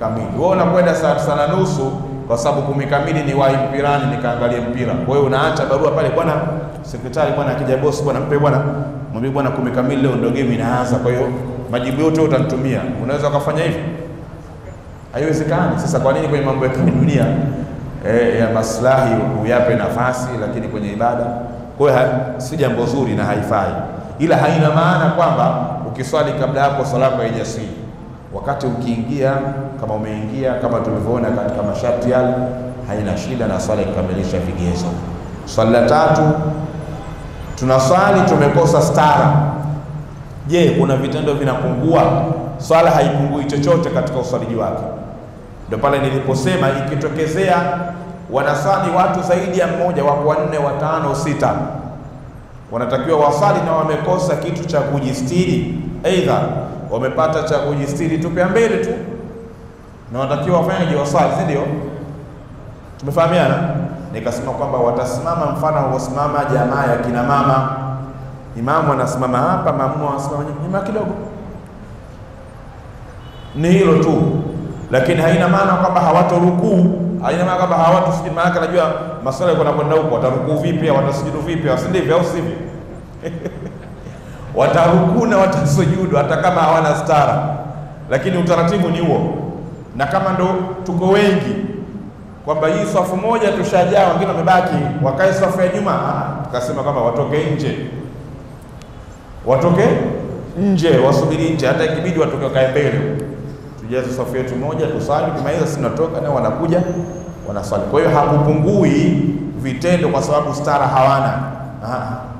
kamili, wewe unakwenda saa tisa na nusu kwa sababu kumi kamili ni wahi mpirani nikaangalie mpira. Kwa hiyo unaacha barua pale, bwana sekretari, bwana akija bosi, bwana mpe, bwana mwambie, bwana kumi kamili leo ndio game inaanza, kwa hiyo majibu yote utanitumia. Unaweza ukafanya hivyo? Haiwezekani. Sasa kwa nini kwenye mambo ya kidunia eh, ya maslahi uyape nafasi, lakini kwenye ibada? Kwa hiyo si jambo zuri na haifai, ila haina maana kwamba ukiswali kabla yako swala yako haijasii wakati ukiingia, kama umeingia kama tulivyoona katika masharti yale, haina shida na swala ikikamilisha vigezo. Swali la tatu, tunaswali tumekosa stara. Je, kuna vitendo vinapungua? Swala haipungui chochote katika uswaliji wake. Ndio pale niliposema ikitokezea wanasali watu zaidi ya mmoja, wako wanne, watano, sita, wanatakiwa wasali na wamekosa kitu cha kujistiri, aidha wamepata cha kujistiri tupe mbele tu, na wanatakiwa wafanyaje? Waswali, si ndio? Tumefahamiana. Nikasema kwamba watasimama mfano wasimama jamaa ya kina mama, imamu anasimama hapa, maamuma wanasimama nyuma kidogo, ni hilo tu, lakini haina maana kwamba hawatorukuu, haina maana kwamba hawatosujudi. Maana najua masuala yako nakwenda huko, watarukuu vipi watasujudu vipi, si ndivyo, au sivyo? watarukuu na watasujudu hata kama hawana stara, lakini utaratibu ni huo. Na kama ndo tuko wengi, kwamba hii safu moja tushajaa, wengine wamebaki, wakae safu ya nyuma. Ah, tukasema kwamba watoke nje, watoke nje, wasubiri nje, hata ikibidi watoke wakae mbele, tujaze safu yetu moja, tusali, kimaliza sisi tunatoka, nao wanakuja wanaswali. Kwa hiyo hakupungui vitendo kwa sababu stara hawana. Ah,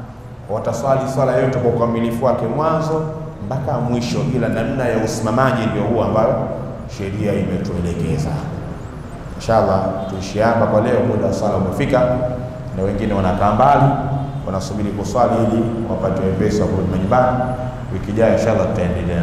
wataswali swala yote kwa ukamilifu wake mwanzo mpaka mwisho, ila namna ya usimamaji ndio huo ambayo sheria imetuelekeza. Inshallah tuishi hapa kwa leo, muda wa swala umefika, na wengine wanakaa mbali wanasubiri kuswali ili wapate wepesi wa kurudi nyumbani. Wiki ijayo inshallah tutaendelea.